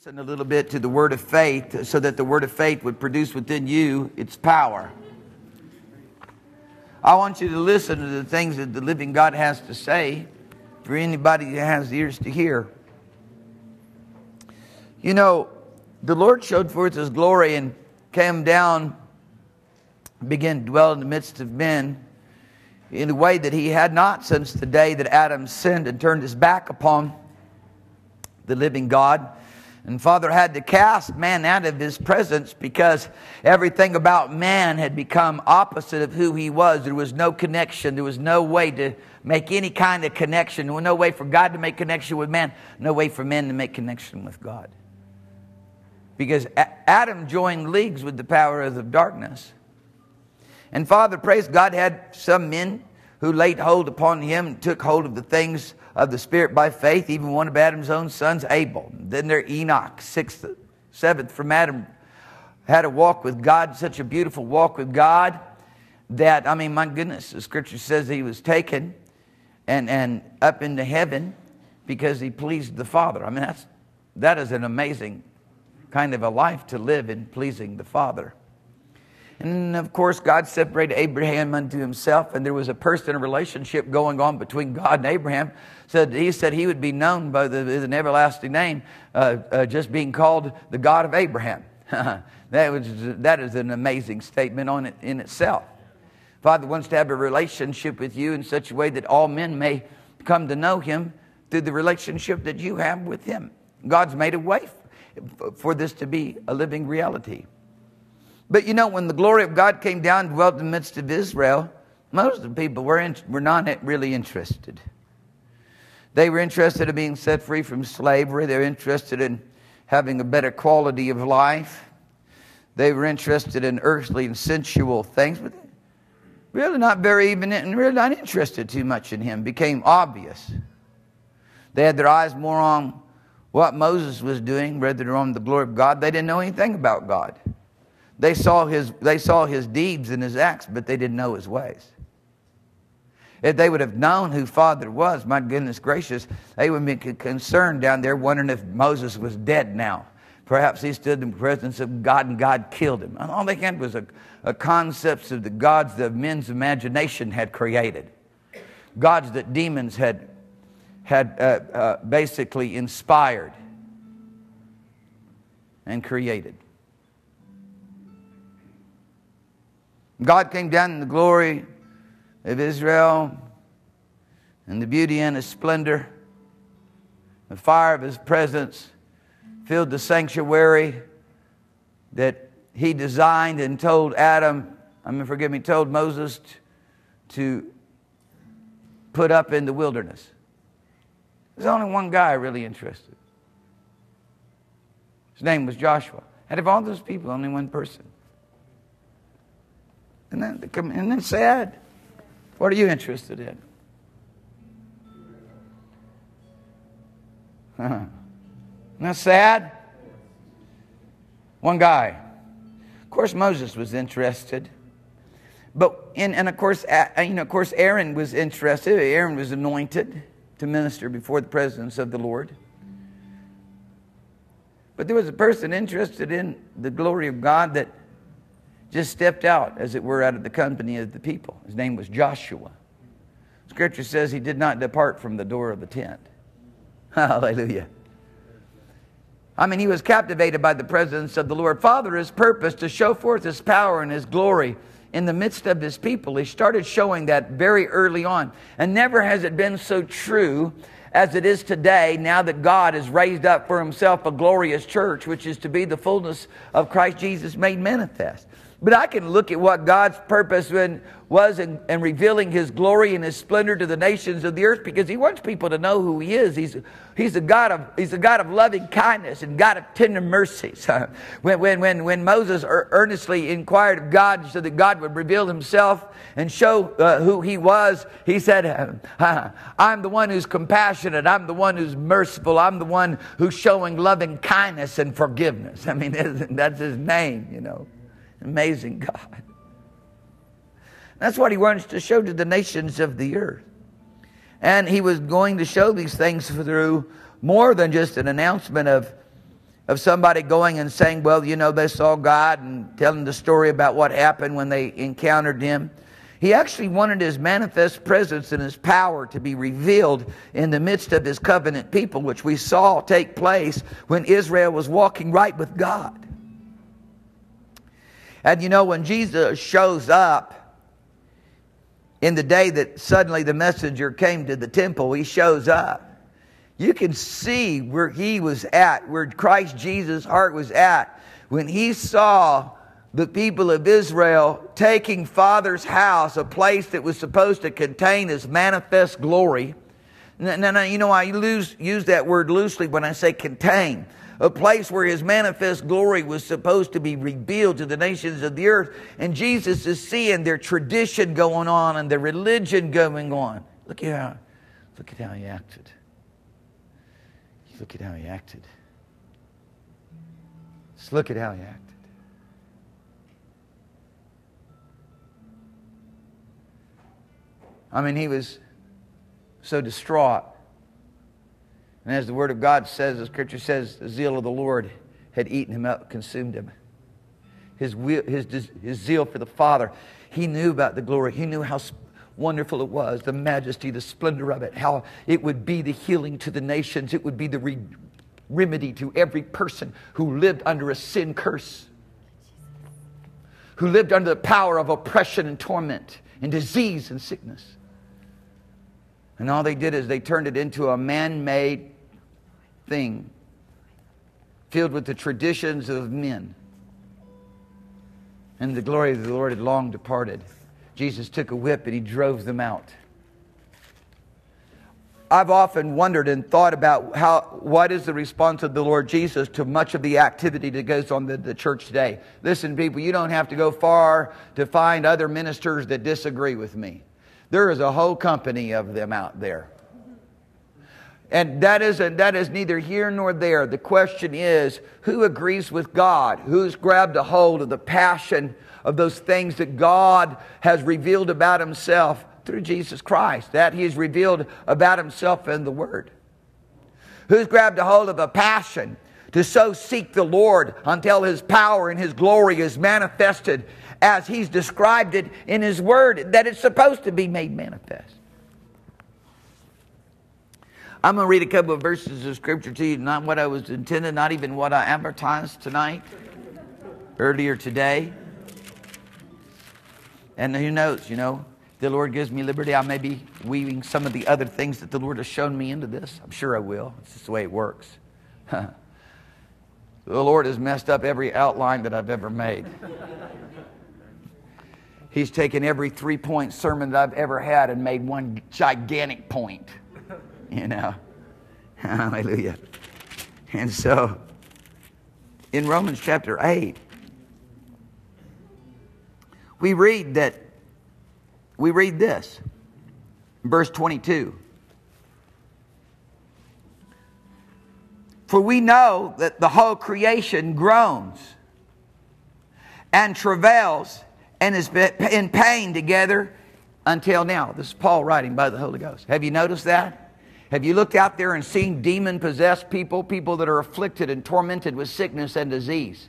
Listen a little bit to the word of faith so that the word of faith would produce within you its power. I want you to listen to the things that the living God has to say for anybody that has ears to hear. You know, the Lord showed forth his glory and came down, began to dwell in the midst of men in a way that he had not since the day that Adam sinned and turned his back upon the living God. And Father had to cast man out of his presence because everything about man had become opposite of who he was. There was no connection. There was no way to make any kind of connection. There was no way for God to make connection with man, no way for men to make connection with God. Because Adam joined leagues with the powers of darkness. And Father, praise God, had some men who laid hold upon him and took hold of the things of the Spirit by faith, even one of Adam's own sons, Abel. Then there Enoch, sixth, seventh from Adam, had a walk with God, such a beautiful walk with God that, I mean, my goodness, the scripture says he was taken and, and up into heaven because he pleased the Father. I mean, that's, that is an amazing kind of a life to live in pleasing the Father. And of course, God separated Abraham unto himself, and there was a personal relationship going on between God and Abraham. So he said he would be known by the, an everlasting name, uh, uh, just being called the God of Abraham. that, was, that is an amazing statement on it in itself. Father wants to have a relationship with you in such a way that all men may come to know him through the relationship that you have with him. God's made a way for this to be a living reality. But you know, when the glory of God came down and dwelt in the midst of Israel, most of the people were, in, were not really interested. They were interested in being set free from slavery. They were interested in having a better quality of life. They were interested in earthly and sensual things, but really not very even, and really not interested too much in him. became obvious. They had their eyes more on what Moses was doing rather than on the glory of God. They didn't know anything about God. They saw his, they saw his deeds and his acts, but they didn't know his ways. If they would have known who Father was, my goodness gracious, they would have been concerned down there wondering if Moses was dead now. Perhaps he stood in the presence of God and God killed him. And all they had was a, a concepts of the gods that men's imagination had created. Gods that demons had, had uh, uh, basically inspired and created. God came down in the glory of Israel and the beauty and his splendor. The fire of his presence filled the sanctuary that he designed and told Adam, I mean, forgive me, told Moses to put up in the wilderness. There's only one guy really interested. His name was Joshua. Out of all those people, only one person. Isn't that, isn't that sad? What are you interested in? Isn't that sad? One guy. Of course, Moses was interested. But, in, and of course, uh, you know, of course, Aaron was interested. Aaron was anointed to minister before the presence of the Lord. But there was a person interested in the glory of God that just stepped out, as it were, out of the company of the people. His name was Joshua. Scripture says he did not depart from the door of the tent. Hallelujah. I mean, he was captivated by the presence of the Lord. Father, his purpose to show forth his power and his glory in the midst of his people. He started showing that very early on. And never has it been so true as it is today, now that God has raised up for himself a glorious church, which is to be the fullness of Christ Jesus made manifest. But I can look at what God's purpose was in, in, revealing His glory and His splendor to the nations of the earth because He wants people to know who He is. He's, he's, a, God of, he's a God of loving kindness and God of tender mercies. when, when, when, when Moses earnestly inquired of God so that God would reveal Himself and show uh, who He was, He said, I'm the one who's compassionate. I'm the one who's merciful. I'm the one who's showing loving kindness and forgiveness. I mean, that's His name, you know. Amazing God. That's what he wants to show to the nations of the earth. And he was going to show these things through more than just an announcement of, of somebody going and saying, well, you know, they saw God and telling the story about what happened when they encountered him. He actually wanted his manifest presence and his power to be revealed in the midst of his covenant people, which we saw take place when Israel was walking right with God. And you know, when Jesus shows up in the day that suddenly the messenger came to the temple, he shows up you can see where he was at, where Christ Jesus' heart was at when he saw the people of Israel taking Father's house, a place that was supposed to contain his manifest glory. Now, now you know, I lose, use that word loosely when I say contain. A place where his manifest glory was supposed to be revealed to the nations of the earth. And Jesus is seeing their tradition going on and their religion going on. Look at how, look at how he acted. Look at how he acted. Just look at how he acted. I mean, he was so distraught. And as the Word of God says, the Scripture says, the zeal of the Lord had eaten him up, consumed him. His, his, his zeal for the Father, he knew about the glory. He knew how wonderful it was, the majesty, the splendor of it, how it would be the healing to the nations, it would be the re- remedy to every person who lived under a sin curse, who lived under the power of oppression and torment and disease and sickness. And all they did is they turned it into a man made thing filled with the traditions of men. And the glory of the Lord had long departed. Jesus took a whip and he drove them out. I've often wondered and thought about how, what is the response of the Lord Jesus to much of the activity that goes on in the, the church today. Listen, people, you don't have to go far to find other ministers that disagree with me. There is a whole company of them out there. And that is, that is neither here nor there. The question is who agrees with God? Who's grabbed a hold of the passion of those things that God has revealed about himself through Jesus Christ, that he has revealed about himself in the Word. Who's grabbed a hold of a passion to so seek the Lord until his power and his glory is manifested as he's described it in his Word, that it's supposed to be made manifest. I'm going to read a couple of verses of Scripture to you, not what I was intended, not even what I advertised tonight, earlier today. And who knows, you know, the Lord gives me liberty. I may be weaving some of the other things that the Lord has shown me into this. I'm sure I will. It's just the way it works. the Lord has messed up every outline that I've ever made. He's taken every three point sermon that I've ever had and made one gigantic point. You know? Hallelujah. And so, in Romans chapter 8, we read that, we read this, verse 22. For we know that the whole creation groans and travails and is in pain together until now. This is Paul writing by the Holy Ghost. Have you noticed that? Have you looked out there and seen demon possessed people, people that are afflicted and tormented with sickness and disease?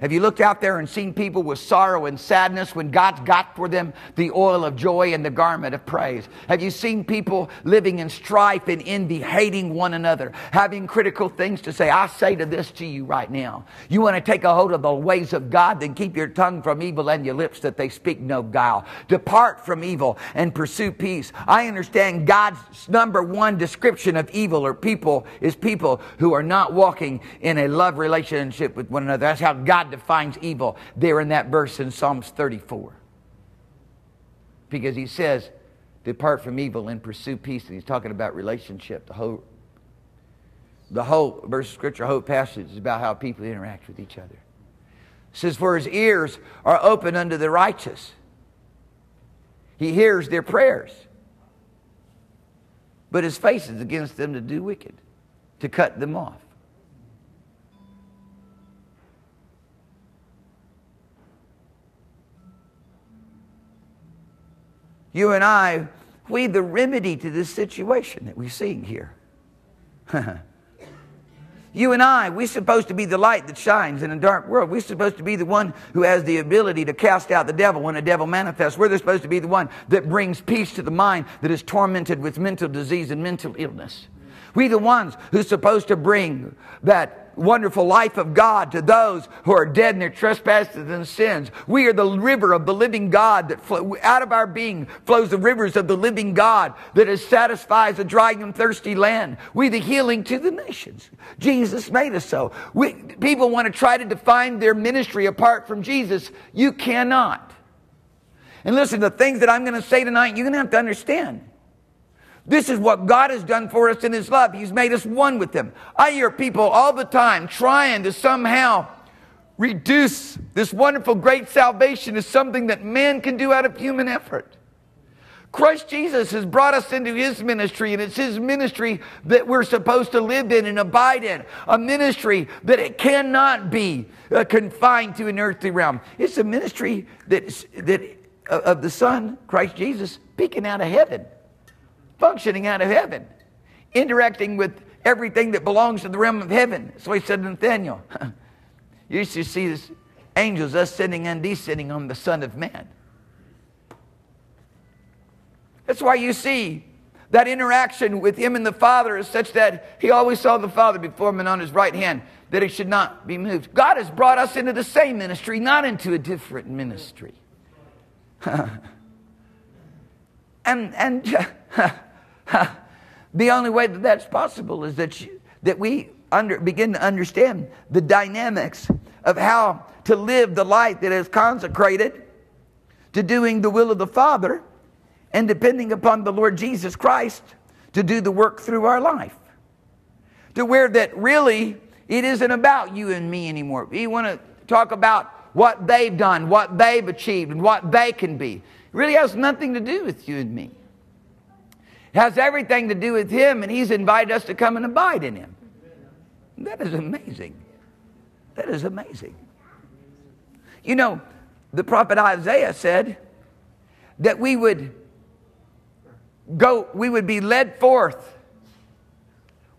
Have you looked out there and seen people with sorrow and sadness when God's got for them the oil of joy and the garment of praise? Have you seen people living in strife and envy, hating one another, having critical things to say? I say to this to you right now. You want to take a hold of the ways of God, then keep your tongue from evil and your lips that they speak no guile. Depart from evil and pursue peace. I understand God's number one description of evil or people is people who are not walking in a love relationship with one another. That's how God defines evil there in that verse in Psalms 34. Because he says, depart from evil and pursue peace. And he's talking about relationship. The whole, the whole verse of scripture, whole passage is about how people interact with each other. It says, For his ears are open unto the righteous. He hears their prayers. But his face is against them to do wicked, to cut them off. You and I, we the remedy to this situation that we're seeing here. you and I, we're supposed to be the light that shines in a dark world. We're supposed to be the one who has the ability to cast out the devil when a devil manifests. We're supposed to be the one that brings peace to the mind that is tormented with mental disease and mental illness. We the ones who's supposed to bring that wonderful life of God to those who are dead in their trespasses and sins. We are the river of the living God that flow, out of our being flows the rivers of the living God that is satisfies a dry and thirsty land. We the healing to the nations. Jesus made us so. We, people want to try to define their ministry apart from Jesus. You cannot. And listen, the things that I'm going to say tonight, you're going to have to understand. This is what God has done for us in His love. He's made us one with Him. I hear people all the time trying to somehow reduce this wonderful, great salvation to something that man can do out of human effort. Christ Jesus has brought us into His ministry, and it's His ministry that we're supposed to live in and abide in. A ministry that it cannot be uh, confined to an earthly realm. It's a ministry that, that uh, of the Son, Christ Jesus, speaking out of heaven functioning out of heaven, interacting with everything that belongs to the realm of heaven. So he said to Nathaniel, You used to see this angels ascending and descending on the Son of Man. That's why you see that interaction with him and the Father is such that he always saw the Father before him and on his right hand, that he should not be moved. God has brought us into the same ministry, not into a different ministry. and, and the only way that that's possible is that, you, that we under, begin to understand the dynamics of how to live the life that is consecrated to doing the will of the Father and depending upon the Lord Jesus Christ to do the work through our life. To where that really it isn't about you and me anymore. We want to talk about what they've done, what they've achieved, and what they can be. It really has nothing to do with you and me has everything to do with Him, and He's invited us to come and abide in Him. That is amazing. That is amazing. You know, the prophet Isaiah said that we would go, we would be led forth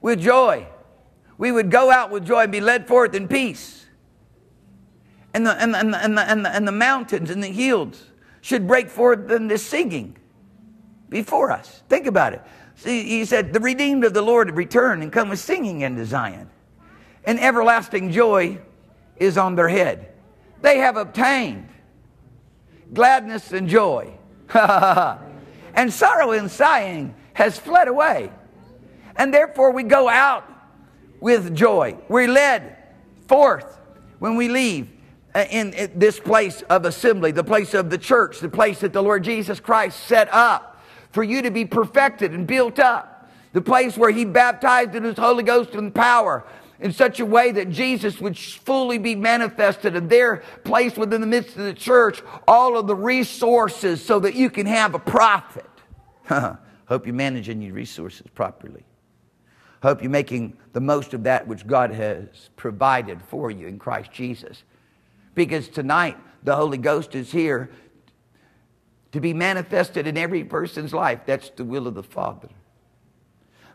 with joy. We would go out with joy and be led forth in peace. And the, and the, and the, and the, and the, mountains and the hills should break forth in this singing before us. Think about it. See, he said, The redeemed of the Lord return and come with singing into Zion. And everlasting joy is on their head. They have obtained gladness and joy. and sorrow and sighing has fled away. And therefore we go out with joy. We're led forth when we leave uh, in this place of assembly, the place of the church, the place that the Lord Jesus Christ set up for you to be perfected and built up. The place where He baptized in His Holy Ghost and power in such a way that Jesus would fully be manifested and there placed within the midst of the church all of the resources so that you can have a prophet. Hope you're managing your resources properly. Hope you're making the most of that which God has provided for you in Christ Jesus. Because tonight, the Holy Ghost is here to be manifested in every person's life. That's the will of the Father.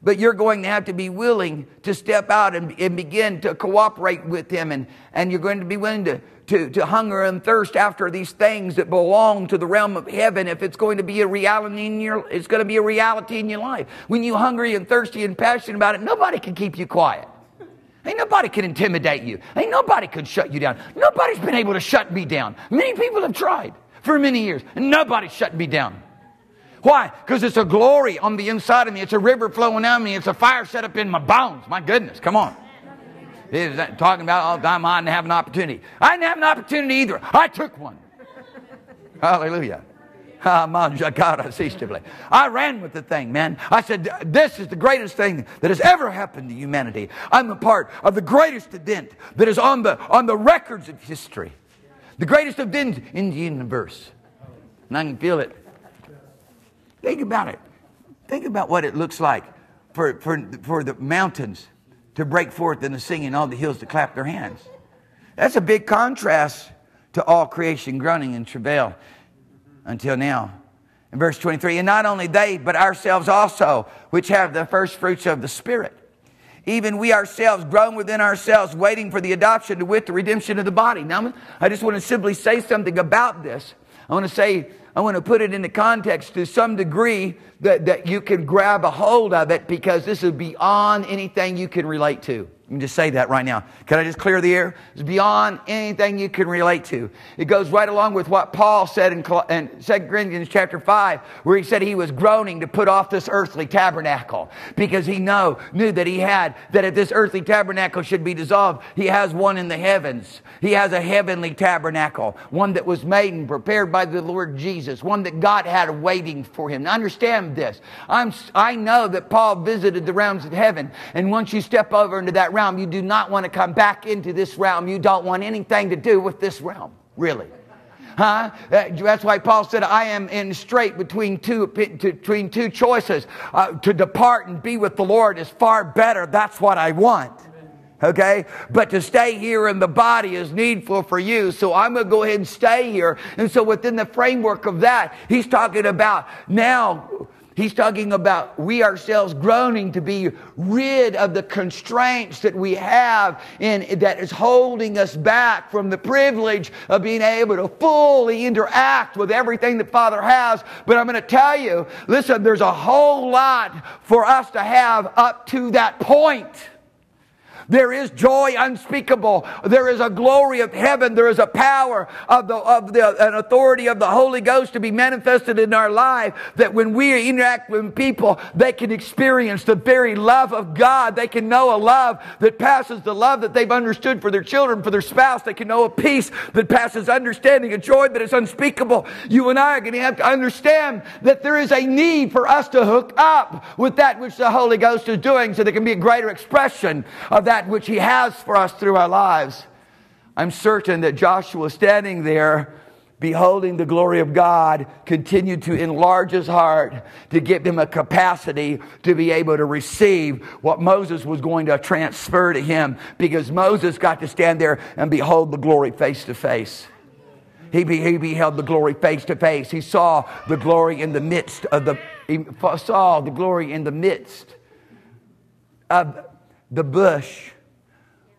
But you're going to have to be willing to step out and, and begin to cooperate with Him, and, and you're going to be willing to, to, to hunger and thirst after these things that belong to the realm of heaven if it's going to be a reality in your it's going to be a reality in your life. When you're hungry and thirsty and passionate about it, nobody can keep you quiet. Ain't nobody can intimidate you. Ain't nobody can shut you down. Nobody's been able to shut me down. Many people have tried for many years. And nobody shut me down. Why? Because it's a glory on the inside of me. It's a river flowing out of me. It's a fire set up in my bones. My goodness, come on. Is talking about all the time I didn't have an opportunity. I didn't have an opportunity either. I took one. Hallelujah. Ah, I ran with the thing, man. I said, This is the greatest thing that has ever happened to humanity. I'm a part of the greatest event that is on the, on the records of history. The greatest of event in the universe. And I can feel it. Think about it. Think about what it looks like for, for, for the mountains to break forth in the singing, all the hills to clap their hands. That's a big contrast to all creation groaning and travail until now. In verse 23, and not only they, but ourselves also, which have the first fruits of the Spirit even we ourselves groan within ourselves, waiting for the adoption to wit the redemption of the body. Now, I just want to simply say something about this. I want to say, I want to put it into context to some degree that, that you can grab a hold of it because this is beyond anything you can relate to. You me just say that right now. Can I just clear the air? It's beyond anything you can relate to. It goes right along with what Paul said in, in 2 Corinthians chapter 5, where he said he was groaning to put off this earthly tabernacle because he know, knew that he had, that if this earthly tabernacle should be dissolved, he has one in the heavens. He has a heavenly tabernacle, one that was made and prepared by the Lord Jesus, one that God had waiting for him. Now understand this. I'm, I know that Paul visited the realms of heaven, and once you step over into that realm, you do not want to come back into this realm. You don't want anything to do with this realm, really. Huh? That's why Paul said, I am in strait between two, between two choices. Uh, to depart and be with the Lord is far better. That's what I want. Okay? But to stay here in the body is needful for you. So I'm going to go ahead and stay here. And so within the framework of that, he's talking about now He's talking about we ourselves groaning to be rid of the constraints that we have in that is holding us back from the privilege of being able to fully interact with everything that Father has. But I'm going to tell you, listen, there's a whole lot for us to have up to that point. There is joy unspeakable. There is a glory of heaven. There is a power of the, of the, an authority of the Holy Ghost to be manifested in our life that when we interact with people, they can experience the very love of God. They can know a love that passes the love that they've understood for their children, for their spouse. They can know a peace that passes understanding, a joy that is unspeakable. You and I are going to have to understand that there is a need for us to hook up with that which the Holy Ghost is doing so there can be a greater expression of that that which He has for us through our lives. I'm certain that Joshua, standing there, beholding the glory of God, continued to enlarge his heart to give him a capacity to be able to receive what Moses was going to transfer to him because Moses got to stand there and behold the glory face to face. He, he beheld the glory face to face. He saw the glory in the midst of the, he saw the glory in the midst of the bush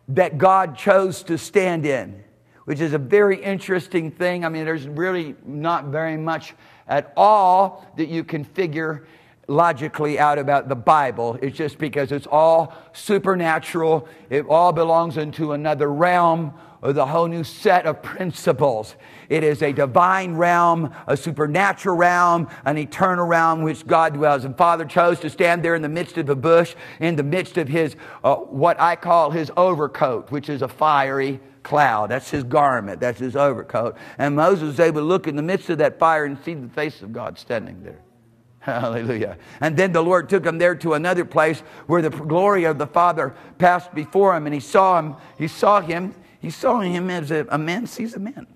that God chose to stand in, which is a very interesting thing. I mean, there's really not very much at all that you can figure logically out about the Bible. It's just because it's all supernatural, it all belongs into another realm with a whole new set of principles. It is a divine realm, a supernatural realm, an eternal realm which God dwells. And Father chose to stand there in the midst of the bush, in the midst of his, uh, what I call his overcoat, which is a fiery cloud. That's his garment. That's his overcoat. And Moses was able to look in the midst of that fire and see the face of God standing there. Hallelujah. And then the Lord took him there to another place where the glory of the Father passed before him and he saw him. He saw him. He saw him as a, a man sees a man.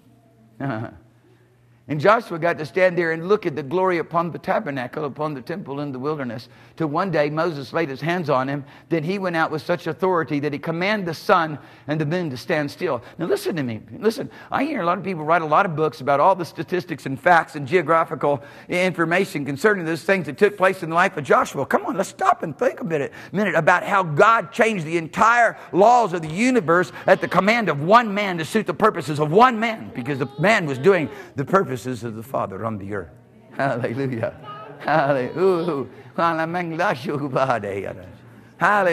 Uh-huh. And Joshua got to stand there and look at the glory upon the tabernacle, upon the temple in the wilderness. Till one day Moses laid his hands on him. Then he went out with such authority that he commanded the sun and the moon to stand still. Now listen to me. Listen, I hear a lot of people write a lot of books about all the statistics and facts and geographical information concerning those things that took place in the life of Joshua. Come on, let's stop and think a minute, minute about how God changed the entire laws of the universe at the command of one man to suit the purposes of one man because the man was doing the purpose purposes of the Father on the earth. Hallelujah. Hallelujah.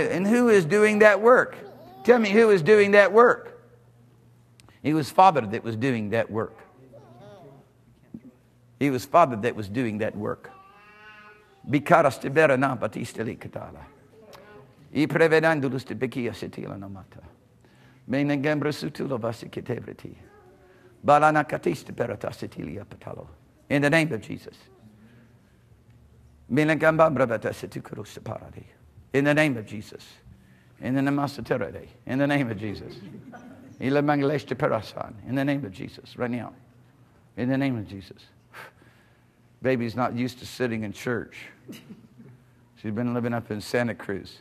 And who is doing that work? Tell me who is doing that work. It was Father that was doing that work. It was Father that was doing that work. I prevedandulus te bekia setila namata. Menegembra sutula vasikitevriti. In the name of Jesus. In the name of Jesus. In the name of. In the name of Jesus. In the name of Jesus. Right now. In the name of Jesus. Baby's not used to sitting in church. She's been living up in Santa Cruz.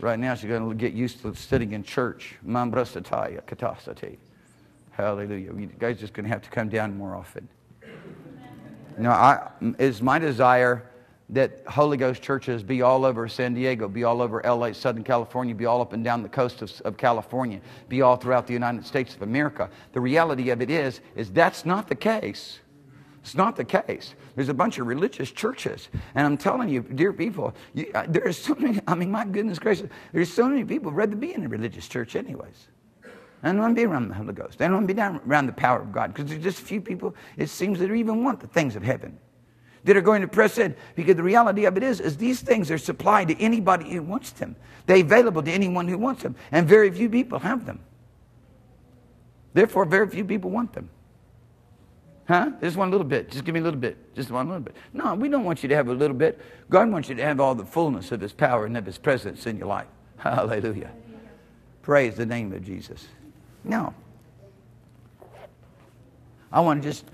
Right now, she's going to get used to sitting in church. Mambrastataya, katasati. Hallelujah. You guys just going to have to come down more often. Now, it's my desire that Holy Ghost churches be all over San Diego, be all over LA, Southern California, be all up and down the coast of, of, California, be all throughout the United States of America. The reality of it is, is that's not the case. It's not the case. There's a bunch of religious churches. And I'm telling you, dear people, you, uh, there's so many, I mean, my goodness gracious, there's so many people rather be in a religious church anyways. I don't want to be around the Holy Ghost. I don't want to be down around the power of God because there's just a few people, it seems, that even want the things of heaven that are going to press in. Because the reality of it is, is these things are supplied to anybody who wants them. They're available to anyone who wants them. And very few people have them. Therefore, very few people want them. Huh? Just one little bit. Just give me a little bit. Just one little bit. No, we don't want you to have a little bit. God wants you to have all the fullness of His power and of His presence in your life. Hallelujah. Praise the name of Jesus. Now, I want to just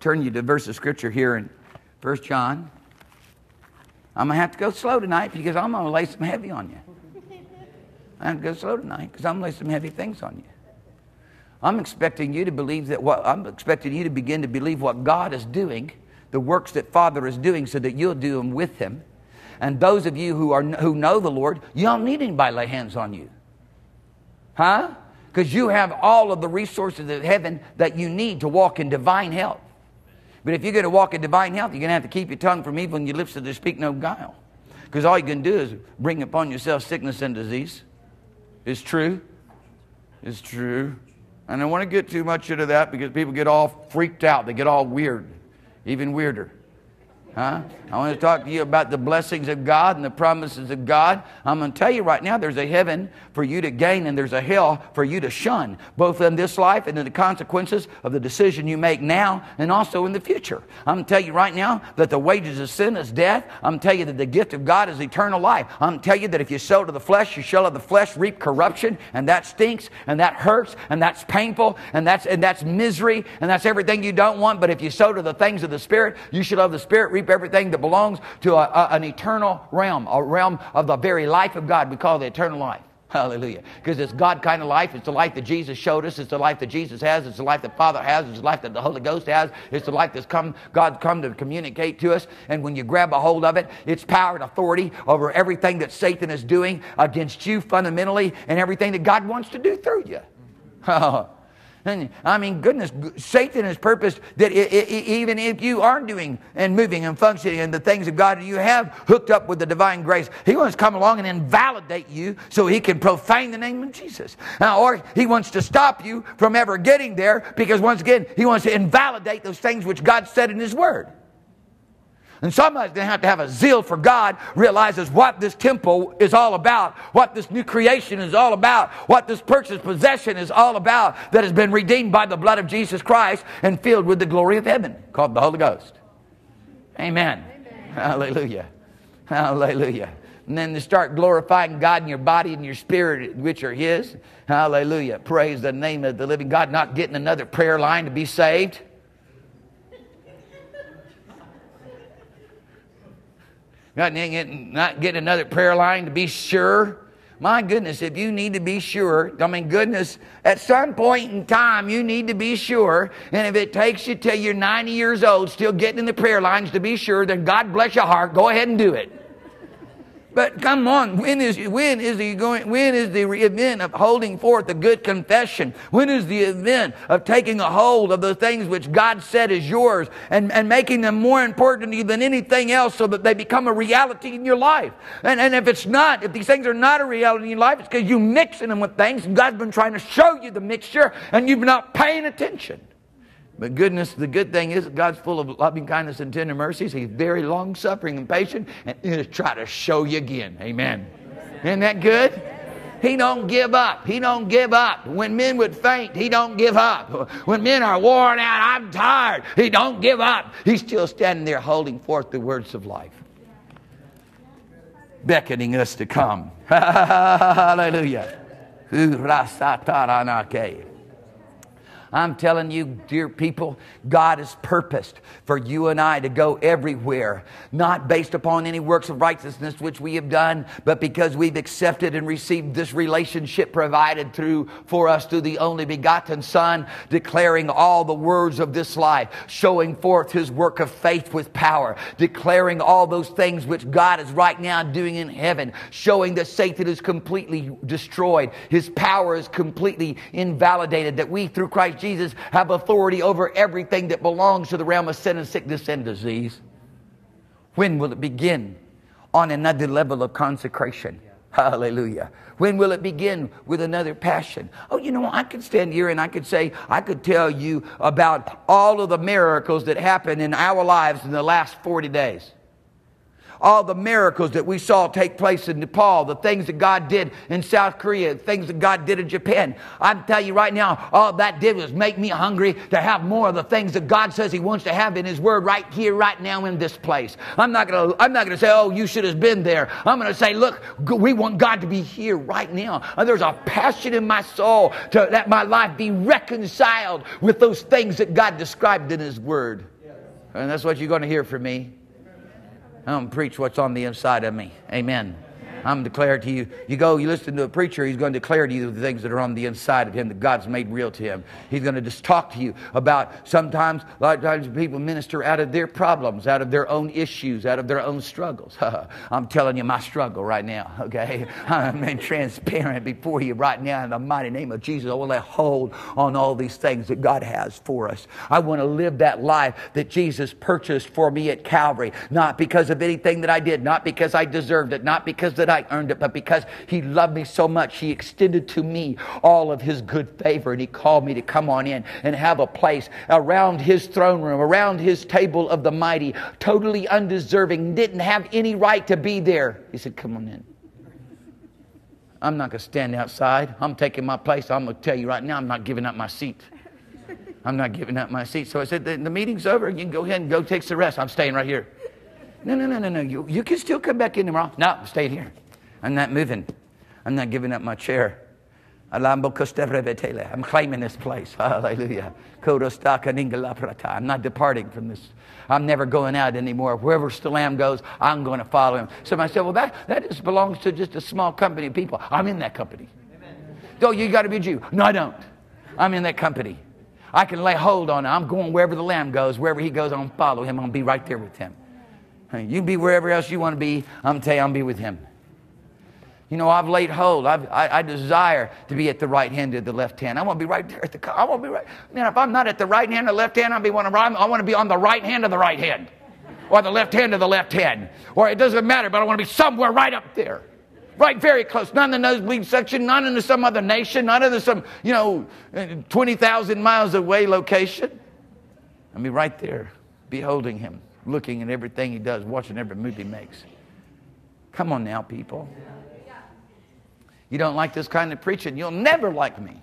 turn you to a verse of scripture here in First John. I'm going to have to go slow tonight because I'm going to lay some heavy on you. I have to go slow tonight because I'm going to lay some heavy things on you. I'm expecting you to believe that what I'm expecting you to begin to believe what God is doing, the works that Father is doing, so that you'll do them with Him. And those of you who are who know the Lord, you don't need anybody lay hands on you, huh? Because you have all of the resources of heaven that you need to walk in divine health. But if you're going to walk in divine health, you're going to have to keep your tongue from evil and your lips to speak no guile. Because all you can do is bring upon yourself sickness and disease. It's true. It's true. I don't want to get too much into that because people get all freaked out. They get all weird, even weirder. Huh? I want to talk to you about the blessings of God and the promises of God. I'm going to tell you right now there's a heaven for you to gain and there's a hell for you to shun, both in this life and in the consequences of the decision you make now and also in the future. I'm going to tell you right now that the wages of sin is death. I'm going to tell you that the gift of God is eternal life. I'm going to tell you that if you sow to the flesh, you shall of the flesh reap corruption, and that stinks, and that hurts, and that's painful, and that's, and that's misery, and that's everything you don't want. But if you sow to the things of the Spirit, you shall of the Spirit reap everything that belongs to a, a, an eternal realm, a realm of the very life of God we call the eternal life. Hallelujah. Because it's God kind of life. It's the life that Jesus showed us. It's the life that Jesus has. It's the life that Father has. It's the life that the Holy Ghost has. It's the life that's come, God's come to communicate to us. And when you grab a hold of it, it's power and authority over everything that Satan is doing against you fundamentally and everything that God wants to do through you. Oh, I mean, goodness, Satan has purposed that it, it, even if you are doing and moving and functioning in the things of God, you have hooked up with the divine grace. He wants to come along and invalidate you so he can profane the name of Jesus. Now, or he wants to stop you from ever getting there because, once again, he wants to invalidate those things which God said in his word. And somebody's going to have to have a zeal for God, realizes what this temple is all about, what this new creation is all about, what this purchased possession is all about that has been redeemed by the blood of Jesus Christ and filled with the glory of heaven, called the Holy Ghost. Amen. Amen. Hallelujah. Hallelujah. And then to start glorifying God in your body and your spirit, which are His. Hallelujah. Praise the name of the living God. Not getting another prayer line to be saved. Not getting, not getting another prayer line to be sure. My goodness, if you need to be sure, I mean, goodness, at some point in time, you need to be sure. And if it takes you till you're 90 years old, still getting in the prayer lines to be sure, then God bless your heart. Go ahead and do it. But come on, when is, when is the going, when is the event of holding forth a good confession? When is the event of taking a hold of the things which God said is yours and, and making them more important to you than anything else so that they become a reality in your life? And, and if it's not, if these things are not a reality in your life, it's because you're mixing them with things and God's been trying to show you the mixture and you've not paying attention. But goodness, the good thing is God's full of loving kindness and tender mercies. He's very long suffering and patient, and he'll try to show you again. Amen. Isn't that good? He don't give up. He don't give up. When men would faint, he don't give up. When men are worn out, I'm tired. He don't give up. He's still standing there holding forth the words of life, beckoning us to come. Hallelujah. I'm telling you, dear people, God has purposed for you and I to go everywhere, not based upon any works of righteousness which we have done, but because we've accepted and received this relationship provided through for us through the only begotten Son, declaring all the words of this life, showing forth his work of faith with power, declaring all those things which God is right now doing in heaven, showing that Satan is completely destroyed, his power is completely invalidated, that we through Christ Jesus have authority over everything that belongs to the realm of sin and sickness and disease. When will it begin? On another level of consecration. Hallelujah. When will it begin with another passion? Oh, you know, I could stand here and I could say, I could tell you about all of the miracles that happened in our lives in the last 40 days all the miracles that we saw take place in Nepal, the things that God did in South Korea, the things that God did in Japan. I'm telling you right now, all that did was make me hungry to have more of the things that God says He wants to have in His Word right here, right now in this place. I'm not gonna, I'm not gonna say, oh, you should have been there. I'm gonna say, look, we want God to be here right now. And there's a passion in my soul to let my life be reconciled with those things that God described in His Word. And that's what you're going to hear from me. Going to preach what's on the inside of me. Amen. I'm declaring to you. You go, you listen to a preacher, he's going to declare to you the things that are on the inside of him that God's made real to him. He's going to just talk to you about sometimes, a lot of times people minister out of their problems, out of their own issues, out of their own struggles. I'm telling you my struggle right now, okay? I'm being transparent before you right now in the mighty name of Jesus. I want to hold on all these things that God has for us. I want to live that life that Jesus purchased for me at Calvary, not because of anything that I did, not because I deserved it, not because that I I earned it, but because He loved me so much, He extended to me all of His good favor and He called me to come on in and have a place around His throne room, around His table of the mighty, totally undeserving, didn't have any right to be there. He said, Come on in. I'm not going to stand outside. I'm taking my place. I'm going to tell you right now, I'm not giving up my seat. I'm not giving up my seat. So I said, the, the meeting's over. You can go ahead and go take the rest. I'm staying right here. No, no, no, no, no. You, you can still come back in tomorrow. No, I'm staying here. I'm not moving. I'm not giving up my chair. I'm claiming this place. Hallelujah. I'm not departing from this. I'm never going out anymore. Wherever Stilam goes, I'm going to follow him. Somebody said, Well, that, that just belongs to just a small company of people. I'm in that company. Oh, you got to be a Jew. No, I don't. I'm in that company. I can lay hold on it. I'm going wherever the Lamb goes. Wherever he goes, I'm going to follow him. I'm going to be right there with him. You be wherever else you want to be. I'm going to tell you, I'm going to be with him. You know, I've laid hold. I've, I, I desire to be at the right hand or the left hand. I want to be right there at the. I want to be right. Man, if I'm not at the right hand or left hand, I'll be one of. I want to be on the right hand of the right hand, or the left hand of the left hand, or it doesn't matter. But I want to be somewhere right up there, right very close. Not in the nosebleed section, not in some other nation, not in some you know twenty thousand miles away location. I mean, right there, beholding him, looking at everything he does, watching every move he makes. Come on now, people. You don't like this kind of preaching, you'll never like me.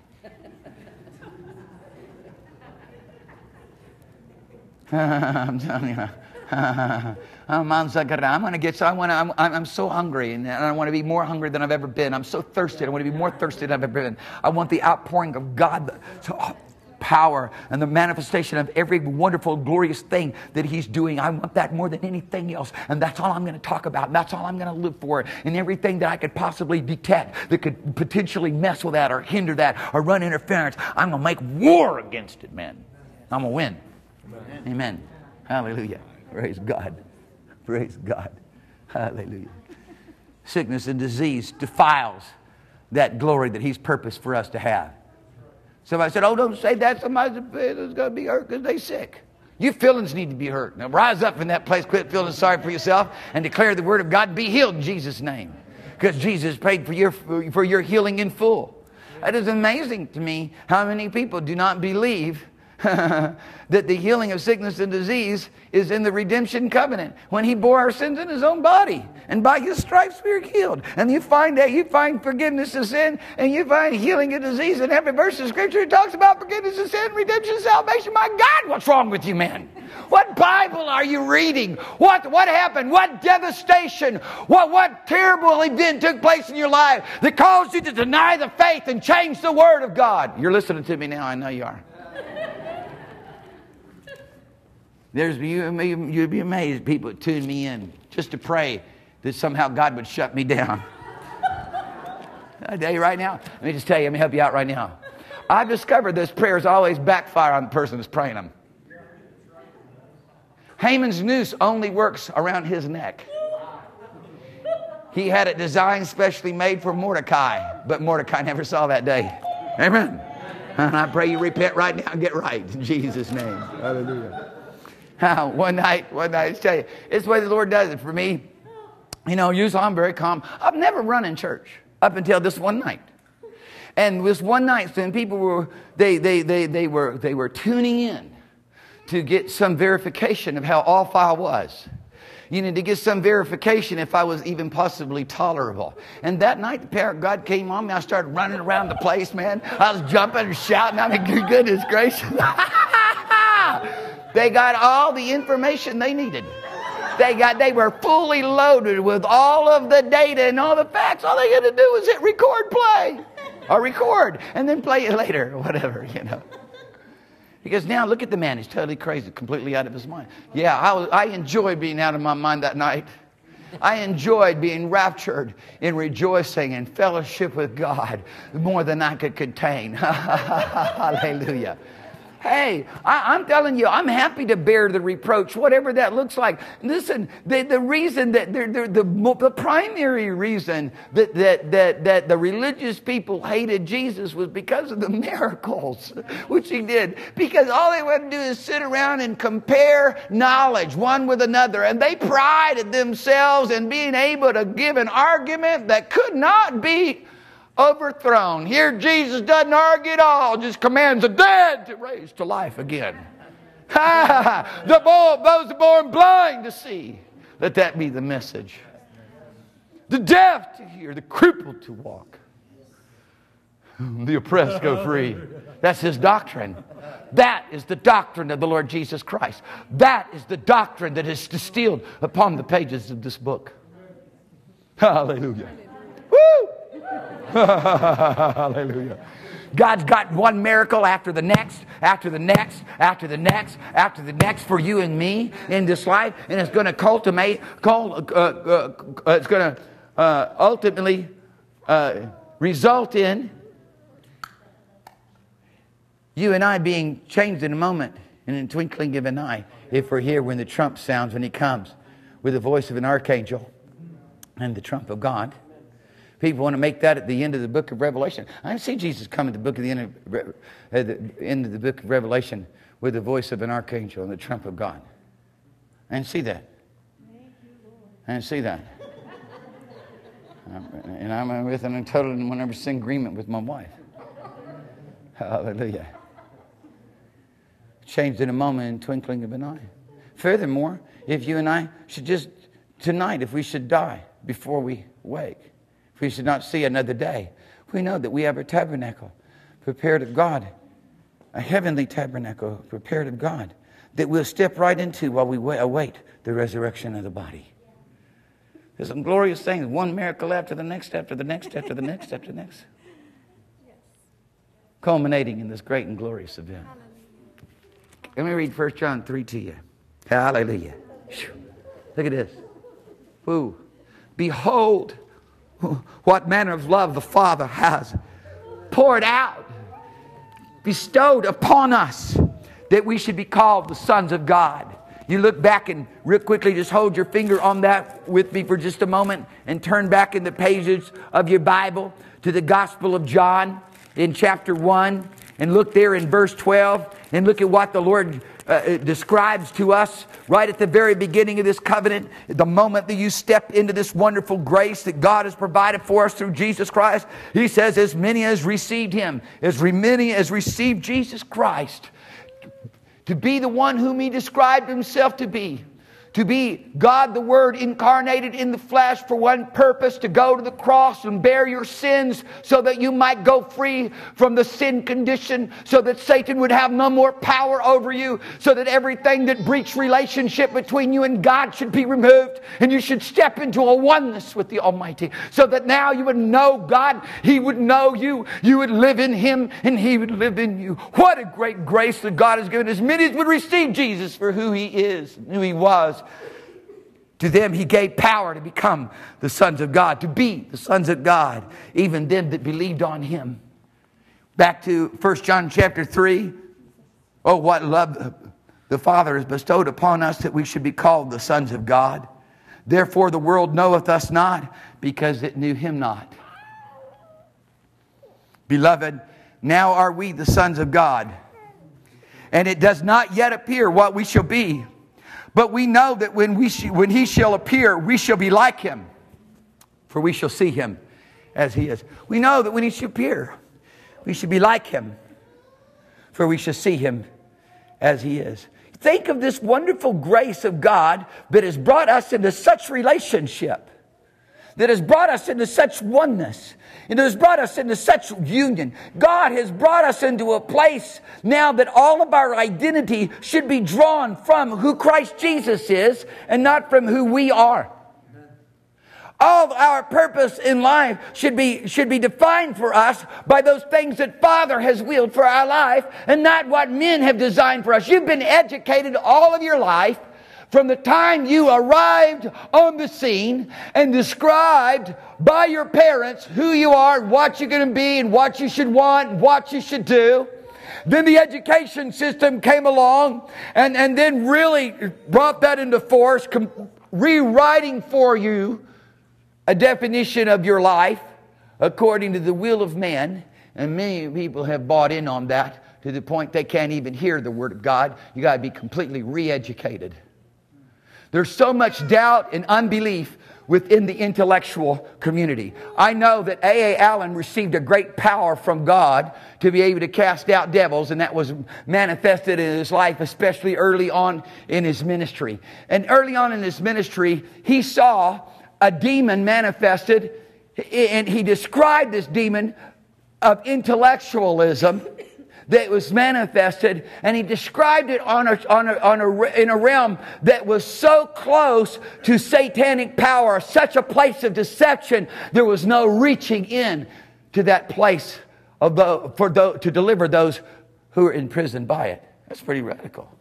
I'm to get so I want I'm, I'm so hungry and I want to be more hungry than I've ever been. I'm so thirsty. I want to be more thirsty than I've ever been. I want the outpouring of God. So, oh, power and the manifestation of every wonderful, glorious thing that He's doing. I want that more than anything else. And that's all I'm going to talk about. And that's all I'm going to live for. And everything that I could possibly detect that could potentially mess with that or hinder that or run interference, I'm going to make war against it, man. I'm going to win. Amen. Amen. Hallelujah. Praise God. Praise God. Hallelujah. Sickness and disease defiles that glory that He's purposed for us to have. Somebody said, Oh, don't say that. Somebody's going to be hurt because they're sick. Your feelings need to be hurt. Now rise up in that place, quit feeling sorry for yourself, and declare the word of God be healed in Jesus' name. Because Jesus paid for your, for your healing in full. That is amazing to me how many people do not believe that the healing of sickness and disease is in the redemption covenant. When he bore our sins in his own body and by his stripes we are healed. And you find that you find forgiveness of sin and you find healing of disease. In every verse of scripture talks about forgiveness of sin redemption salvation. My god what's wrong with you man? What bible are you reading? What what happened? What devastation? What what terrible event took place in your life that caused you to deny the faith and change the word of god? You're listening to me now. I know you are There's you, you'd be amazed people tune me in just to pray that somehow God would shut me down. I tell you right now, let me just tell you, let me help you out right now. I've discovered those prayers always backfire on the person that's praying them. Haman's noose only works around his neck. He had it designed specially made for Mordecai, but Mordecai never saw that day. Amen. And I pray you repent right now and get right in Jesus' name. Hallelujah. one night, one night, I tell you, it's the way the Lord does it for me. You know, usually I'm very calm. I've never run in church up until this one night. And this one night, when people were, they, they, they, they, were, they were tuning in to get some verification of how awful I was. You know, to get some verification if I was even possibly tolerable. And that night, the power of God came on me. I started running around the place, man. I was jumping and shouting. I mean, goodness gracious. they got all the information they needed. They got they were fully loaded with all of the data and all the facts. All they had to do was hit record play. Or record and then play it later or whatever, you know. Because now look at the man, he's totally crazy, completely out of his mind. Yeah, I, was, I enjoyed being out of my mind that night. I enjoyed being raptured in rejoicing and fellowship with God more than I could contain. Hallelujah. Hey, I, am telling you, I'm happy to bear the reproach, whatever that looks like. Listen, the, the reason that they're, they're, the, the primary reason that, that, that, that the religious people hated Jesus was because of the miracles, which he did. Because all they wanted to do is sit around and compare knowledge one with another. And they prided themselves in being able to give an argument that could not be overthrown. Here, Jesus doesn't argue at all, just commands the dead to raise to life again. the born, those born blind to see. Let that be the message. The deaf to hear, the crippled to walk, the oppressed go free. That's his doctrine. That is the doctrine of the Lord Jesus Christ. That is the doctrine that is distilled upon the pages of this book. Hallelujah. Hallelujah. God's got one miracle after the next, after the next, after the next, after the next for you and me in this life, and it's going to cultivate, cult, uh, uh, uh, it's going to uh, ultimately uh, result in you and I being changed in a moment, in a twinkling of an eye, if we're here when the trump sounds when He comes with the voice of an archangel and the trump of God. People want to make that at the end of the book of Revelation. I don't see Jesus come at the book of the end of, at the end of the book of Revelation with the voice of an archangel and the trump of God. I didn't see that. I didn't see that. Um, and I'm with an total and 100% agreement with my wife. Hallelujah. Changed in a moment, in twinkling of an eye. Furthermore, if you and I should just tonight, if we should die before we wake, we should not see another day, we know that we have a tabernacle prepared of God, a heavenly tabernacle prepared of God that we'll step right into while we await the resurrection of the body. There's some glorious things, one miracle after the next, after the next, after the next, after the next. Culminating in this great and glorious event. Let me read 1 John 3 to you. Hallelujah. Look at this. Woo. Behold, what manner of love the Father has poured out, bestowed upon us, that we should be called the sons of God. You look back and real quickly just hold your finger on that with me for just a moment and turn back in the pages of your Bible to the Gospel of John in chapter 1 and look there in verse 12 and look at what the Lord uh, describes to us right at the very beginning of this covenant, the moment that you step into this wonderful grace that God has provided for us through Jesus Christ. He says, As many as received Him, as many as received Jesus Christ, to be the one whom He described Himself to be, to be God the Word incarnated in the flesh for one purpose to go to the cross and bear your sins so that you might go free from the sin condition, so that Satan would have no more power over you, so that everything that breached relationship between you and God should be removed and you should step into a oneness with the Almighty, so that now you would know God, He would know you, you would live in Him, and He would live in you. What a great grace that God has given as many as would receive Jesus for who He is, who He was. To them, he gave power to become the sons of God, to be the sons of God, even them that believed on him. Back to 1 John chapter 3. Oh, what love the Father has bestowed upon us that we should be called the sons of God. Therefore, the world knoweth us not because it knew him not. Beloved, now are we the sons of God. And it does not yet appear what we shall be. But we know that when, we sh- when he shall appear, we shall be like him, for we shall see him as he is. We know that when he shall appear, we should be like him, for we shall see him as he is. Think of this wonderful grace of God that has brought us into such relationship that has brought us into such oneness and has brought us into such union. God has brought us into a place now that all of our identity should be drawn from who Christ Jesus is and not from who we are. All of our purpose in life should be, should be defined for us by those things that Father has willed for our life and not what men have designed for us. You've been educated all of your life from the time you arrived on the scene and described by your parents who you are, and what you're going to be, and what you should want, and what you should do. Then the education system came along and, and then really brought that into force, com- rewriting for you a definition of your life according to the will of man. And many people have bought in on that to the point they can't even hear the Word of God. You got to be completely re educated. There's so much doubt and unbelief within the intellectual community. I know that A.A. Allen received a great power from God to be able to cast out devils, and that was manifested in his life, especially early on in his ministry. And early on in his ministry, he saw a demon manifested, and he described this demon of intellectualism that was manifested, and he described it on a, on a, on a, in a realm that was so close to satanic power, such a place of deception, there was no reaching in to that place of the, for the, to deliver those who are imprisoned by it. That's pretty radical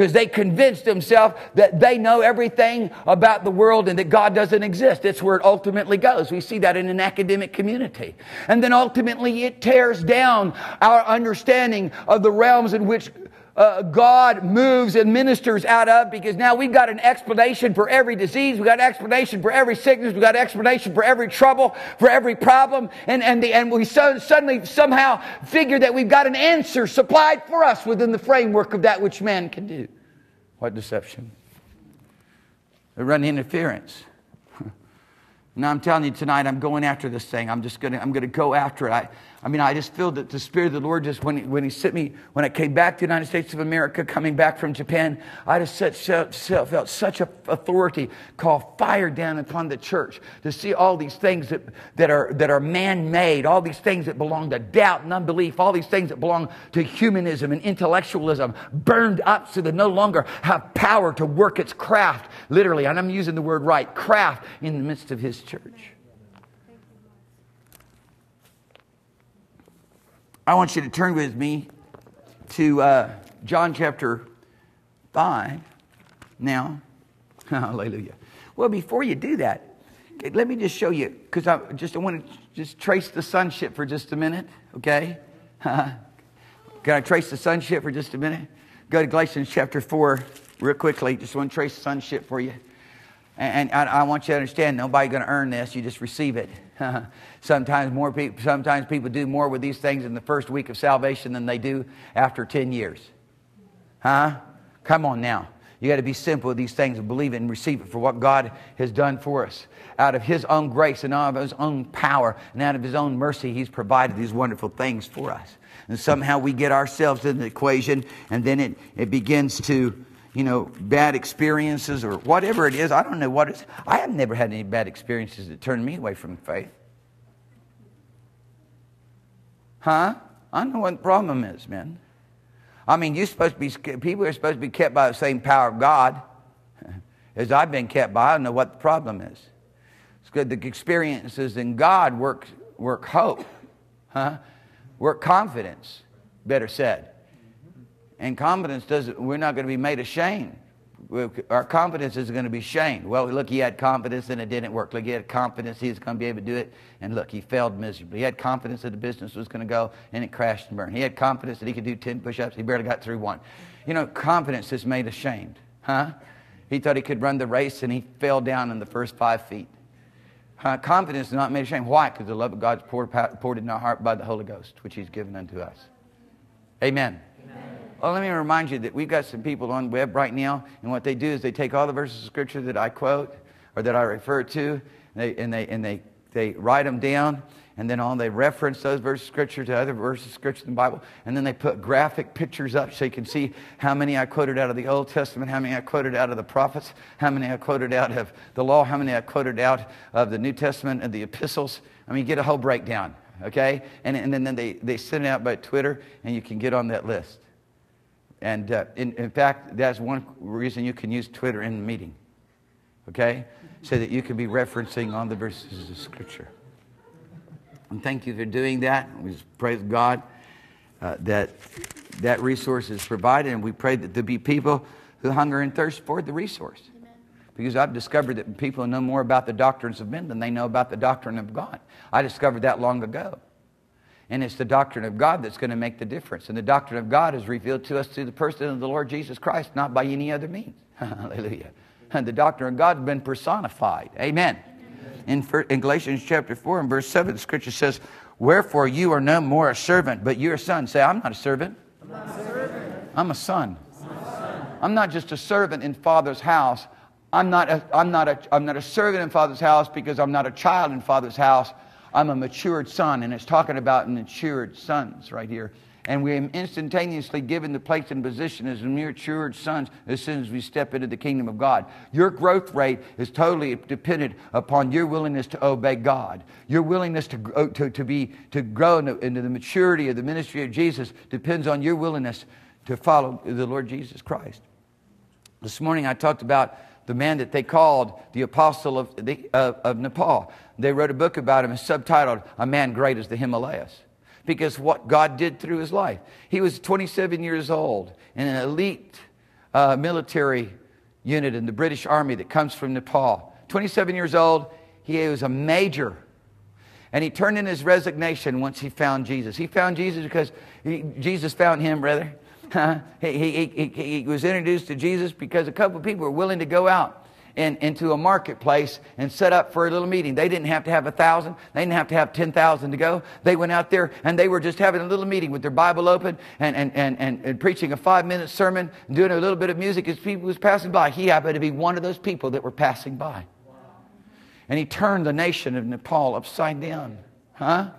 because they convinced themselves that they know everything about the world and that God doesn't exist. It's where it ultimately goes. We see that in an academic community. And then ultimately it tears down our understanding of the realms in which uh, God moves and ministers out of because now we've got an explanation for every disease. We've got an explanation for every sickness. We've got an explanation for every trouble, for every problem. And, and, the, and we so, suddenly somehow figure that we've got an answer supplied for us within the framework of that which man can do. What deception? They run interference. Now I'm telling you tonight, I'm going after this thing. I'm just gonna, I'm gonna go after it. I, I mean, I just feel that the Spirit of the Lord just, when he, when he sent me, when I came back to the United States of America, coming back from Japan, I just felt such a authority called fire down upon the church to see all these things that, that are, that are man-made, all these things that belong to doubt and unbelief, all these things that belong to humanism and intellectualism burned up so they no longer have power to work its craft, literally, and I'm using the word right, craft in the midst of his church. I want you to turn with me to uh, John chapter 5 now. Hallelujah. Well, before you do that, let me just show you, because I just I want to just trace the sonship for just a minute, okay? Can I trace the sonship for just a minute? Go to Galatians chapter 4 real quickly. Just want to trace the sonship for you. And, I, I, want you to understand, nobody's going to earn this. You just receive it. sometimes more people, sometimes people do more with these things in the first week of salvation than they do after 10 years. Huh? Come on now. You got to be simple with these things and believe it and receive it for what God has done for us. Out of His own grace and out of His own power and out of His own mercy, He's provided these wonderful things for us. And somehow we get ourselves in the equation and then it, it begins to you know, bad experiences or whatever it is. I don't know what it's. I have never had any bad experiences that turned me away from faith. Huh? I know what the problem is, man. I mean, you're supposed to be, people are supposed to be kept by the same power of God as I've been kept by. I don't know what the problem is. It's good. The experiences in God work, work hope, huh? Work confidence, better said. And confidence doesn't, we're not going to be made ashamed. Our confidence is going to be shamed. Well, look, he had confidence and it didn't work. Look, he had confidence he was going to be able to do it, and look, he failed miserably. He had confidence that the business was going to go, and it crashed and burned. He had confidence that he could do 10 push ups, he barely got through one. You know, confidence is made ashamed, huh? He thought he could run the race, and he fell down in the first five feet. Confidence is not made ashamed. Why? Because the love of God's poured, poured in our heart by the Holy Ghost, which He's given unto us. Amen. Amen. Well, let me remind you that we've got some people on web right now, and what they do is they take all the verses of Scripture that I quote or that I refer to, and they, and they, and they, they write them down, and then on they reference those verses of scripture to other verses of scripture in the Bible, and then they put graphic pictures up so you can see how many I quoted out of the Old Testament, how many I quoted out of the prophets, how many I quoted out of the law, how many I quoted out of the New Testament and the epistles. I mean, get a whole breakdown, okay? And, and then they, they send it out by Twitter, and you can get on that list. And uh, in, in fact, that's one reason you can use Twitter in the meeting, okay? So that you can be referencing on the verses of Scripture. And thank you for doing that. We praise God uh, that that resource is provided, and we pray that there be people who hunger and thirst for the resource. Because I've discovered that people know more about the doctrines of men than they know about the doctrine of God. I discovered that long ago. And it's the doctrine of God that's going to make the difference. And the doctrine of God is revealed to us through the person of the Lord Jesus Christ, not by any other means. Hallelujah. And the doctrine of God has been personified. Amen in, in Galatians chapter 4 and verse 7, the scripture says, Wherefore you are no more a servant, but you're a son. Say, I'm not a servant. I'm, a, servant. I'm a son. I'm a son. I'm not just a servant in Father's house. I'm not, a, I'm, not a, I'm not a servant in Father's house because I'm not a child in Father's house. I'm a matured son. And it's talking about matured sons right here and we are instantaneously given the place and position as matured sons as soon as we step into the kingdom of God. Your growth rate is totally dependent upon your willingness to obey God. Your willingness to, to, to, be, to grow into, into the maturity of the ministry of Jesus depends on your willingness to follow the Lord Jesus Christ. This morning I talked about the man that they called the apostle of, the, uh, of Nepal. They wrote a book about him, subtitled A Man Great as the Himalayas because what God did through his life. He was 27 years old in an elite uh, military unit in the British Army that comes from Nepal. 27 years old, he was a major. And he turned in his resignation once he found Jesus. He found Jesus because he, Jesus found him, rather. he, he, he, he was introduced to Jesus because a couple of people were willing to go out in, into a marketplace and set up for a little meeting. They didn't have to have a thousand. They didn't have to have 10,000 to go. They went out there and they were just having a little meeting with their Bible open and, and, and, and, and preaching a five minute sermon and doing a little bit of music as people was passing by. He happened to be one of those people that were passing by. And he turned the nation of Nepal upside down. Huh?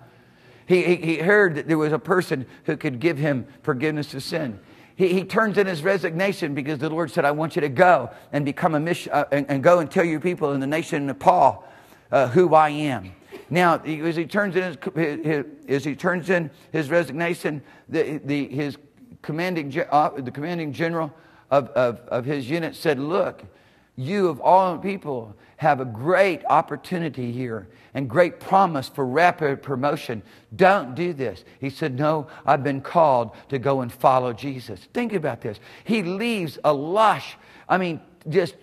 He, he, he heard that there was a person who could give him forgiveness of sin he, he turns in his resignation because the Lord said, I want you to go and become a mission uh, and, and, go and tell your people in the nation of Nepal uh, who I am. Now, as he turns in his, his, as he turns in his resignation, the, the, his commanding, uh, the commanding general of, of, of his unit said, Look, you of all people have a great opportunity here and great promise for rapid promotion. Don't do this. He said, No, I've been called to go and follow Jesus. Think about this. He leaves a lush, I mean, just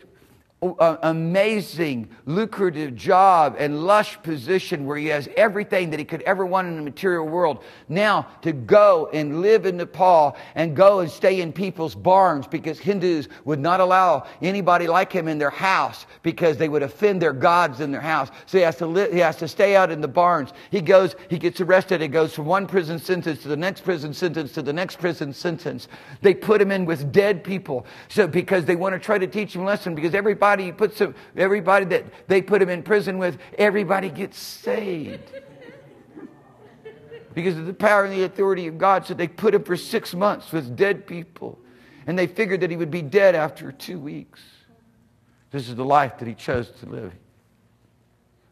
amazing, lucrative job and lush position where he has everything that he could ever want in the material world. Now to go and live in Nepal and go and stay in people's barns because Hindus would not allow anybody like him in their house because they would offend their gods in their house. So he has to live, he has to stay out in the barns. He goes, he gets arrested. He goes from one prison sentence to the next prison sentence to the next prison sentence. They put him in with dead people. So because they want to try to teach him a lesson because everybody everybody he puts everybody that they put him in prison with, everybody gets saved. because of the power and the authority of God. So they put him for six months with dead people. And they figured that he would be dead after two weeks. This is the life that he chose to live.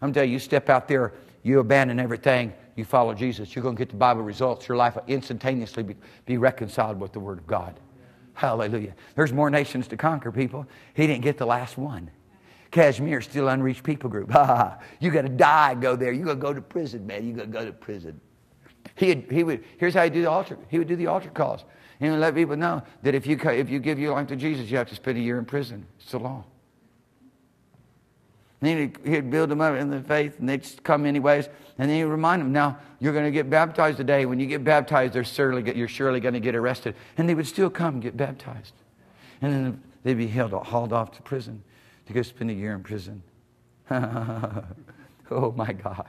I'm telling you, you step out there, you abandon everything, you follow Jesus, you're going to get the Bible results. Your life will instantaneously be, be reconciled with the Word of God. Hallelujah. There's more nations to conquer, people. He didn't get the last one. Kashmir, still unreached people group. Ha ha. You got to die, go there. You got to go to prison, man. You got to go to prison. He, he would, here's how he do the altar. He would do the altar calls. He would let people know that if you, if you give your life to Jesus, you have to spend a year in prison. It's the law. And then he'd, build them up in the faith, and they'd come anyways. And then he'd remind them, now, you're going to get baptized today. When you get baptized, they're surely, you're surely going to get arrested. And they would still come and get baptized. And then they'd be held, hauled off to prison to go spend a year in prison. oh, my God.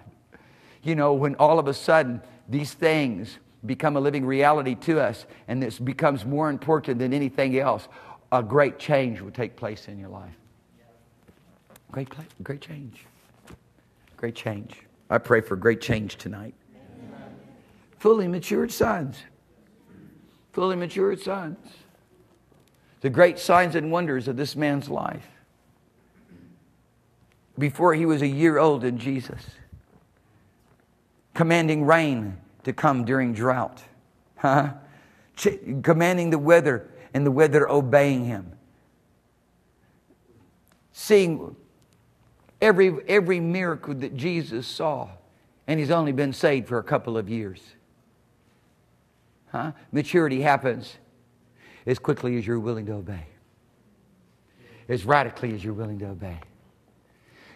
You know, when all of a sudden these things become a living reality to us, and this becomes more important than anything else, a great change will take place in your life. Great, great change. Great change. I pray for great change tonight. Amen. Fully matured sons. Fully matured sons. The great signs and wonders of this man's life. Before he was a year old in Jesus, commanding rain to come during drought, huh? Commanding the weather and the weather obeying him. Seeing every, every miracle that Jesus saw, and he's only been saved for a couple of years. Huh? Maturity happens as quickly as you're willing to obey, as radically as you're willing to obey.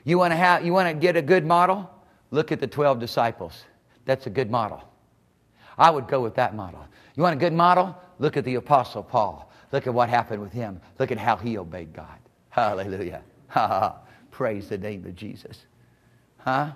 You want to have, you want to get a good model? Look at the 12 disciples. That's a good model. I would go with that model. You want a good model? Look at the Apostle Paul. Look at what happened with him. Look at how he obeyed God. Hallelujah. Praise the name of Jesus. Huh?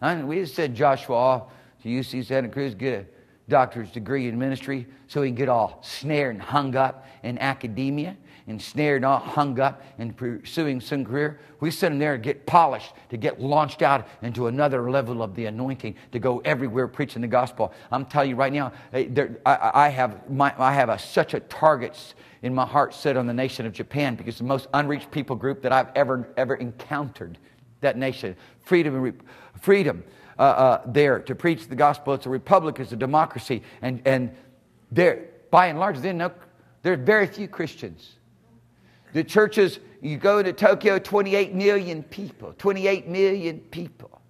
We just said Joshua off to UC Santa Cruz, get a doctor's degree in ministry so he can get all snared and hung up in academia and snared all hung up in pursuing some career. We send him there to get polished, to get launched out into another level of the anointing, to go everywhere preaching the gospel. I'm telling you right now, eh, there, I, I, have, my, I have a, such a target in my heart set on the nation of Japan because the most unreached people group that I've ever, ever encountered, that nation. Freedom, freedom uh, uh, there to preach the gospel. It's a republic, it's a democracy. And, and there, by and large, no, there are very few Christians. The churches, you go to Tokyo, 28 million people, 28 million people,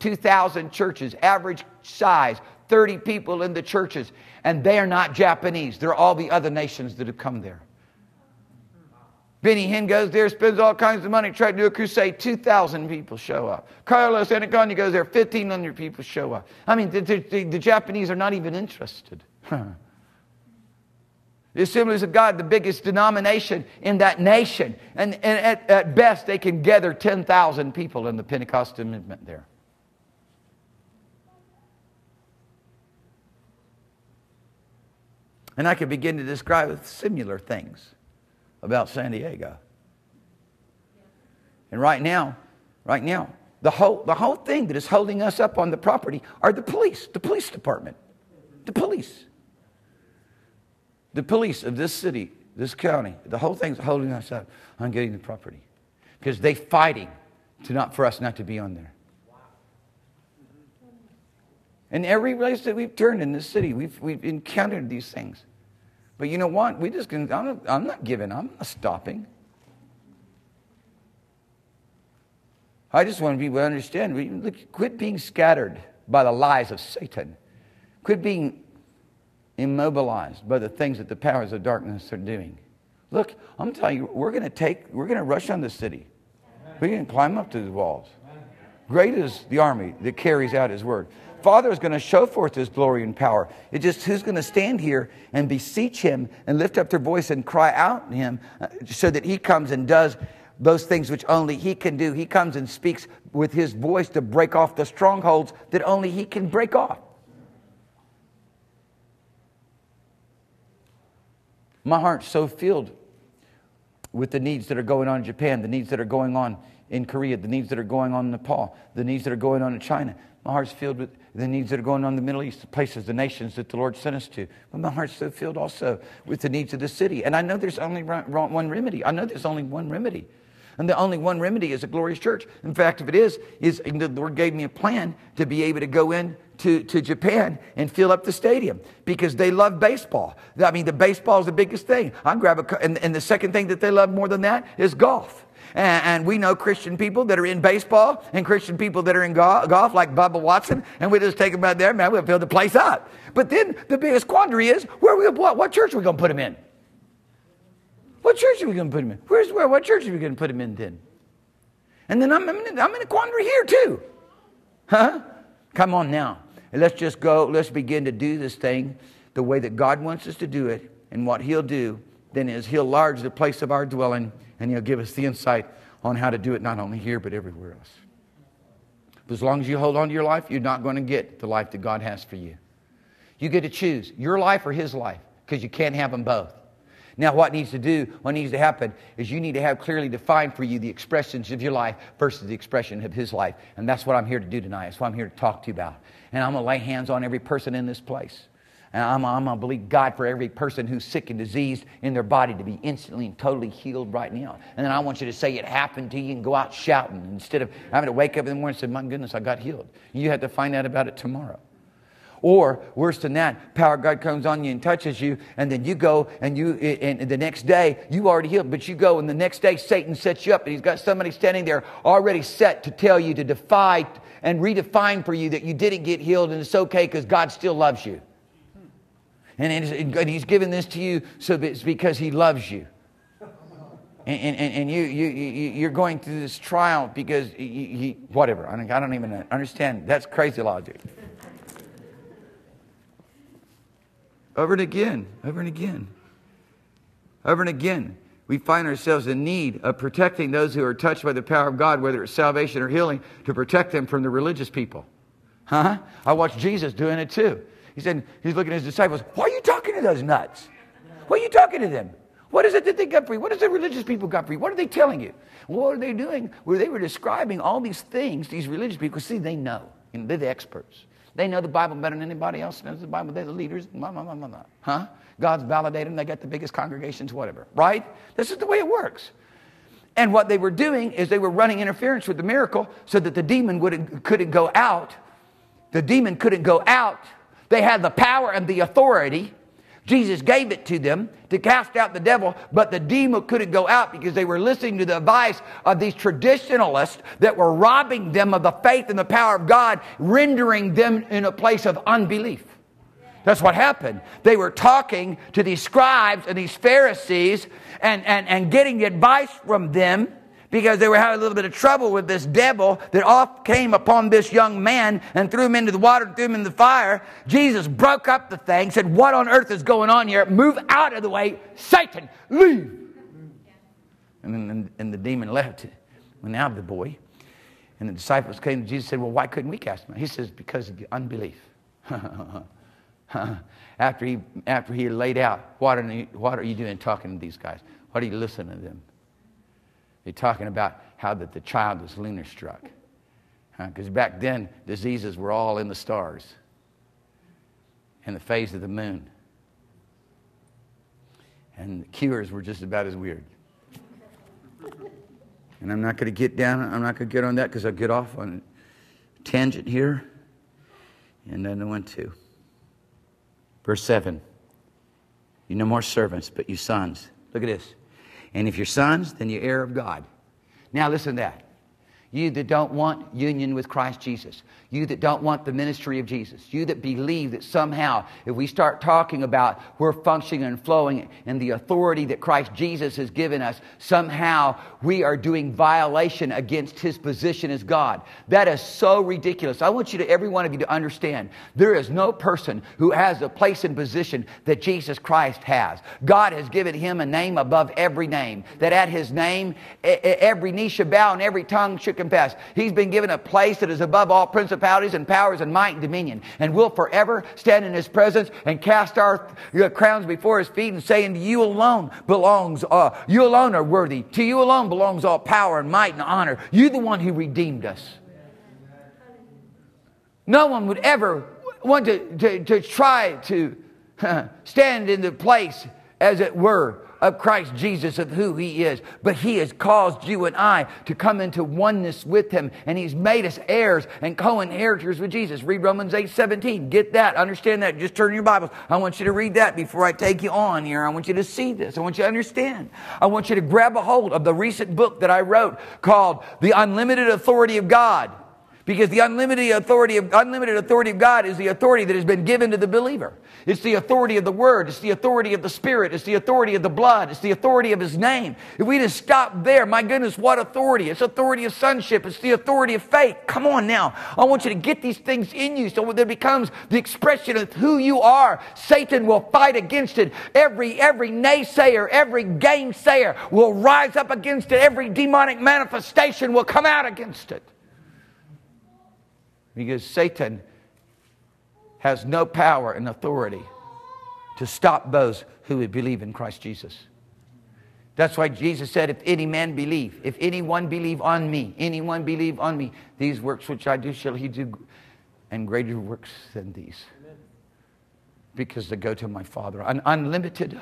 2,000 churches, average size, 30 people in the churches, and they are not Japanese. They're all the other nations that have come there. Benny Hinn goes there, spends all kinds of money, trying to do a crusade. 2,000 people show up. Carlos Annacondia goes there, 1,500 people show up. I mean, the, the, the Japanese are not even interested. The Assemblies of God, the biggest denomination in that nation. And, and at, at best, they can gather 10,000 people in the Pentecostal movement there. And I could begin to describe similar things about San Diego. And right now, right now, the whole, the whole thing that is holding us up on the property are the police, the police department, the police. The police of this city, this county, the whole thing's holding us up on getting the property. Because they fighting to not for us not to be on there. And every place that we've turned in this city, we've, we've encountered these things. But you know what? We just can, I'm, not, I'm not giving, I'm not stopping. I just want people to understand. We, look, quit being scattered by the lies of Satan. Quit being immobilized by the things that the powers of darkness are doing. Look, I'm telling you, we're going to take, we're going to rush on the city. We're going to climb up to the walls. Great is the army that carries out his word. Father is going to show forth his glory and power. It's just who's going to stand here and beseech him and lift up their voice and cry out to him uh, so that he comes and does those things which only he can do. He comes and speaks with his voice to break off the strongholds that only he can break off. My heart's so filled with the needs that are going on in Japan, the needs that are going on in Korea, the needs that are going on in Nepal, the needs that are going on in China. My heart's filled with the needs that are going on in the Middle East, the places, the nations that the Lord sent us to. But my heart's so filled also with the needs of the city. And I know there's only one remedy. I know there's only one remedy. And the only one remedy is a glorious church. In fact, if it is, is the Lord gave me a plan to be able to go in to, to Japan and fill up the stadium because they love baseball. I mean, the baseball is the biggest thing. I grab a, and, and the second thing that they love more than that is golf. And, and, we know Christian people that are in baseball and Christian people that are in go- golf, like Bubba Watson, and we just take them out there, man, we'll fill the place up. But then the biggest quandary is where we what, what church are we going to put them in? What church are we going to put them in? Where's where? What church are we going to put them in then? And then I'm, I'm, in, I'm in a quandary here too. Huh? Come on now. Let's just go. Let's begin to do this thing the way that God wants us to do it. And what He'll do then is He'll enlarge the place of our dwelling and He'll give us the insight on how to do it not only here but everywhere else. But as long as you hold on to your life, you're not going to get the life that God has for you. You get to choose your life or His life because you can't have them both. Now, what needs to do, what needs to happen, is you need to have clearly defined for you the expressions of your life versus the expression of His life. And that's what I'm here to do tonight. That's what I'm here to talk to you about. And I'm going to lay hands on every person in this place. And I'm, I'm going to believe God for every person who's sick and diseased in their body to be instantly and totally healed right now. And then I want you to say it happened to you and go out shouting instead of having to wake up in the morning and say, My goodness, I got healed. You have to find out about it tomorrow. Or worse than that, power of God comes on you and touches you, and then you go and you and the next day you already healed, but you go and the next day Satan sets you up and he's got somebody standing there already set to tell you to defy and redefine for you that you didn't get healed and it's okay because God still loves you. And and he's given this to you so it's because he loves you. And, and, and you, you, you're going through this trial because he, whatever. I don't even understand. That's crazy logic. Over and again, over and again. Over and again, we find ourselves in need of protecting those who are touched by the power of God, whether it's salvation or healing, to protect them from the religious people. Huh? I watched Jesus doing it too. He said, he's looking at his disciples, why are you talking to those nuts? Why are you talking to them? What is it that they got for you? What is the religious people got for you? What are they telling you? What are they doing? Where they were describing all these things, these religious people, see, they know. Know they're the experts. They know the Bible better than anybody else knows the Bible. They're the leaders. Blah, blah, blah, blah, blah. Huh? God's validated them. They got the biggest congregations, whatever. Right? This is the way it works. And what they were doing is they were running interference with the miracle so that the demon would, couldn't go out. The demon couldn't go out. They had the power and the authority Jesus gave it to them to cast out the devil, but the demon couldn't go out because they were listening to the advice of these traditionalists that were robbing them of the faith and the power of God, rendering them in a place of unbelief. That's what happened. They were talking to these scribes and these Pharisees and, and, and getting advice from them because they were having a little bit of trouble with this devil that off came upon this young man and threw him into the water, threw him in the fire. Jesus broke up the thing, said, What on earth is going on here? Move out of the way. Satan, leave. And then and the demon left, went out of the boy. And the disciples came to Jesus and said, Well, why couldn't we cast him out? He says, Because of unbelief. after, he, after he laid out, what are, you, what are you doing talking to these guys? What are you listening to them? They're talking about how that the child was lunar struck. Because huh? back then, diseases were all in the stars and the phase of the moon. And the cures were just about as weird. And I'm not going to get down, I'm not going to get on that because I'll get off on a tangent here. And then I went to verse 7. You no more servants, but you sons. Look at this. And if you're sons, then you're heir of God. Now listen to that. You that don't want union with Christ Jesus. You that don't want the ministry of Jesus. You that believe that somehow, if we start talking about we're functioning and flowing in the authority that Christ Jesus has given us, somehow we are doing violation against his position as God. That is so ridiculous. I want you to, every one of you, to understand there is no person who has a place and position that Jesus Christ has. God has given him a name above every name, that at his name, every knee should bow and every tongue should compass. He's been given a place that is above all principalities and powers and might and dominion. And we'll forever stand in his presence and cast our crowns before his feet and saying, you alone belongs, uh, you alone are worthy. To you alone belongs all power and might and honor. You the one who redeemed us. No one would ever want to, to, to try to stand in the place, as it were, of Christ Jesus, of who He is. But He has caused you and I to come into oneness with Him, and He's made us heirs and co inheritors with Jesus. Read Romans 8 17. Get that, understand that. Just turn your Bibles. I want you to read that before I take you on here. I want you to see this. I want you to understand. I want you to grab a hold of the recent book that I wrote called The Unlimited Authority of God. Because the unlimited authority of, unlimited authority of God is the authority that has been given to the believer. It's the authority of the Word. It's the authority of the Spirit. It's the authority of the blood. It's the authority of His name. If we just stop there, my goodness, what authority? It's authority of sonship. It's the authority of faith. Come on now. I want you to get these things in you so that it becomes the expression of who you are. Satan will fight against it. Every, every naysayer, every gainsayer will rise up against it. Every demonic manifestation will come out against it. Because Satan has no power and authority to stop those who would believe in Christ Jesus. That's why Jesus said, If any man believe, if anyone believe on me, anyone believe on me, these works which I do shall he do, and greater works than these. Because they go to my Father. An unlimited,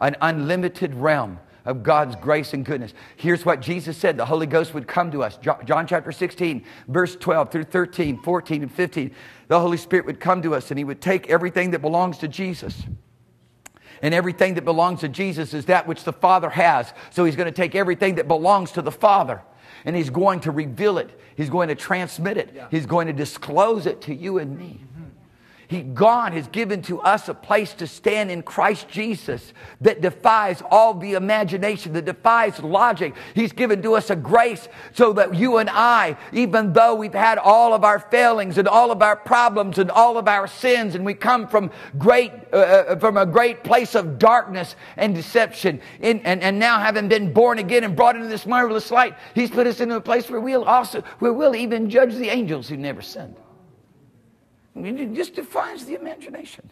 an unlimited realm of God's grace and goodness. Here's what Jesus said the Holy Ghost would come to us. John chapter 16, verse 12 through 13, 14, and 15. The Holy Spirit would come to us and He would take everything that belongs to Jesus. And everything that belongs to Jesus is that which the Father has. So He's going to take everything that belongs to the Father and He's going to reveal it. He's going to transmit it. He's going to disclose it to you and me. He, God has given to us a place to stand in Christ Jesus that defies all the imagination, that defies logic. He's given to us a grace so that you and I, even though we've had all of our failings and all of our problems and all of our sins, and we come from great, uh, uh from a great place of darkness and deception, and, and now having been born again and brought into this marvelous light, He's put us into a place where we'll also, where we'll even judge the angels who never sinned. It just defies the imagination.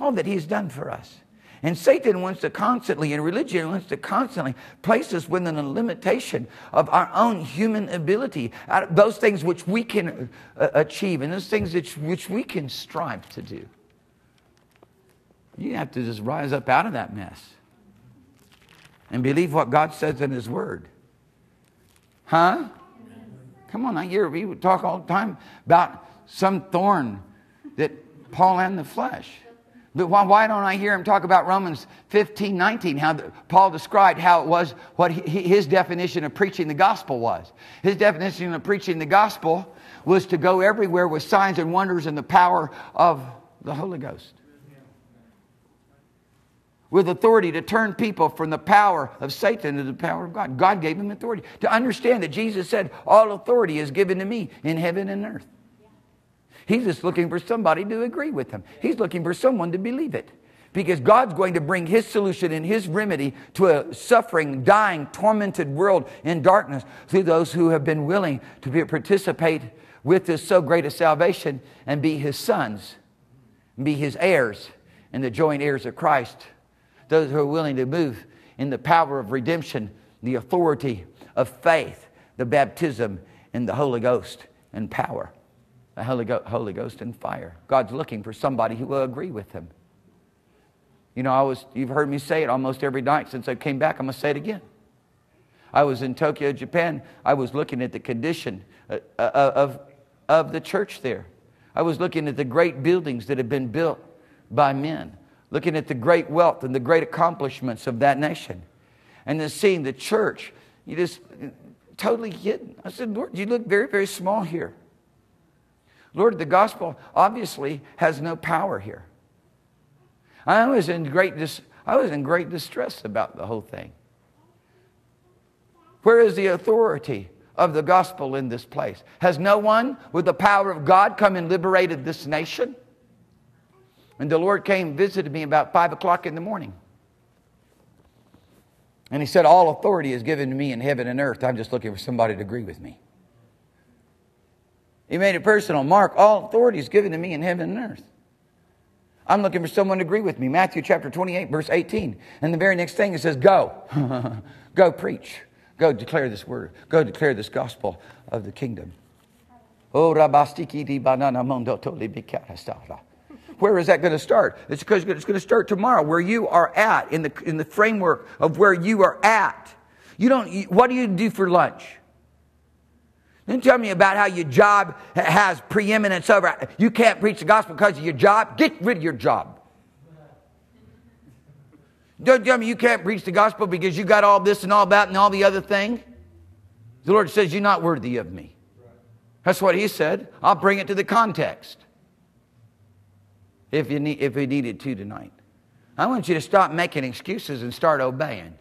All that he's done for us. And Satan wants to constantly, and religion wants to constantly place us within a limitation of our own human ability, those things which we can uh, achieve, and those things which, which we can strive to do. You have to just rise up out of that mess and believe what God says in His Word. Huh? Come on, I hear we talk all the time about some thorn that Paul in the flesh. But why, why, don't I hear him talk about Romans 15, 19, how the, Paul described how it was, what he, his definition of preaching the gospel was. His definition of preaching the gospel was to go everywhere with signs and wonders and the power of the Holy Ghost. With authority to turn people from the power of Satan to the power of God. God gave him authority. To understand that Jesus said, All authority is given to me in heaven and earth. He's just looking for somebody to agree with him. He's looking for someone to believe it. Because God's going to bring His solution and His remedy to a suffering, dying, tormented world in darkness through those who have been willing to be, participate with this so great a salvation and be His sons, be His heirs, and the joint heirs of Christ. Those who are willing to move in the power of redemption, the authority of faith, the baptism in the Holy Ghost and power the Holy, Go- Holy Ghost and fire. God's looking for somebody who will agree with him. You know, I was, you've heard me say it almost every night since I came back. I'm going to say it again. I was in Tokyo, Japan. I was looking at the condition uh, uh, of, of the church there. I was looking at the great buildings that had been built by men, looking at the great wealth and the great accomplishments of that nation. And then seeing the church, you just totally hidden. I said, Lord, you look very, very small here. Lord, the gospel obviously has no power here. I was in great, dis- I was in great distress about the whole thing. Where is the authority of the gospel in this place? Has no one with the power of God come and liberated this nation? And the Lord came and visited me about five o'clock in the morning. And he said, All authority is given to me in heaven and earth. I'm just looking for somebody to agree with me. He made it personal. Mark, all authority is given to me in heaven and earth. I'm looking for someone to agree with me. Matthew chapter 28, verse 18. And the very next thing it says, Go. Go preach. Go declare this word. Go declare this gospel of the kingdom. Oh, where is that going to start? It's because it's going to start tomorrow, where you are at in the in the framework of where you are at. You don't. What do you do for lunch? Then tell me about how your job has preeminence over. You can't preach the gospel because of your job. Get rid of your job. Don't tell me you can't preach the gospel because you got all this and all that and all the other thing. The Lord says, You're not worthy of me. That's what He said. I'll bring it to the context if, you need, if we needed to tonight. I want you to stop making excuses and start obeying.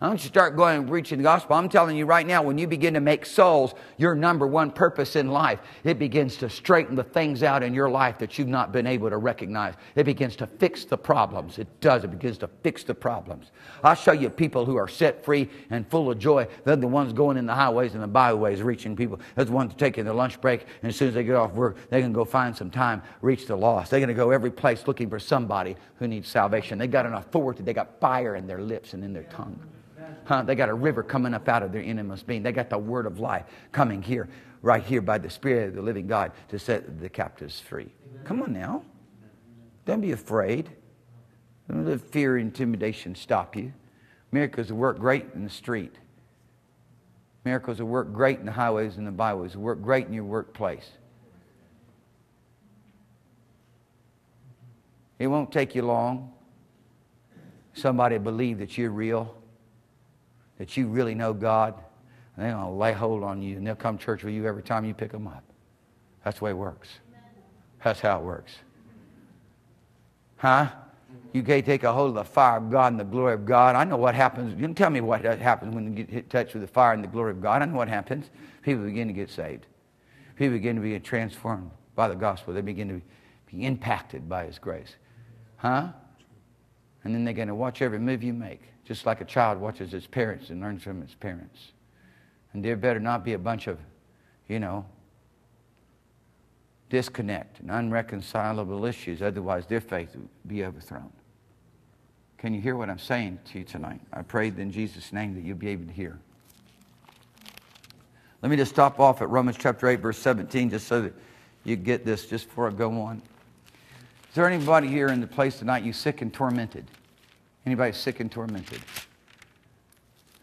I want you start going and preaching the gospel. I'm telling you right now, when you begin to make souls your number one purpose in life, it begins to straighten the things out in your life that you've not been able to recognize. It begins to fix the problems. It does. It begins to fix the problems. I'll show you people who are set free and full of joy. They're the ones going in the highways and the byways, reaching people. They're the ones taking their lunch break, and as soon as they get off work, they can go find some time, reach the lost. They're going to go every place looking for somebody who needs salvation. They got an authority. They got fire in their lips and in their tongue. Huh? They got a river coming up out of their innermost being. They got the word of life coming here, right here by the Spirit of the living God to set the captives free. Come on now. Don't be afraid. Don't let fear and intimidation stop you. Miracles will work great in the street. Miracles will work great in the highways and the byways. Will work great in your workplace. It won't take you long. Somebody believe that you're real that you really know God, and they're going to lay hold on you, and they'll come church with you every time you pick them up. That's the way it works. That's how it works. Huh? You can't take a hold of the fire of God and the glory of God. I know what happens. You can tell me what happens when you get hit touch with the fire and the glory of God. I know what happens. People begin to get saved. People begin to be transformed by the gospel. They begin to be impacted by His grace. Huh? And then they're going to watch every move you make just like a child watches its parents and learns from its parents. And there better not be a bunch of, you know, disconnect and unreconcilable issues, otherwise their faith will be overthrown. Can you hear what I'm saying to you tonight? I pray in Jesus' name that you'll be able to hear. Let me just stop off at Romans chapter 8, verse 17, just so that you get this just before I go on. Is there anybody here in the place tonight you sick and tormented? Anybody sick and tormented?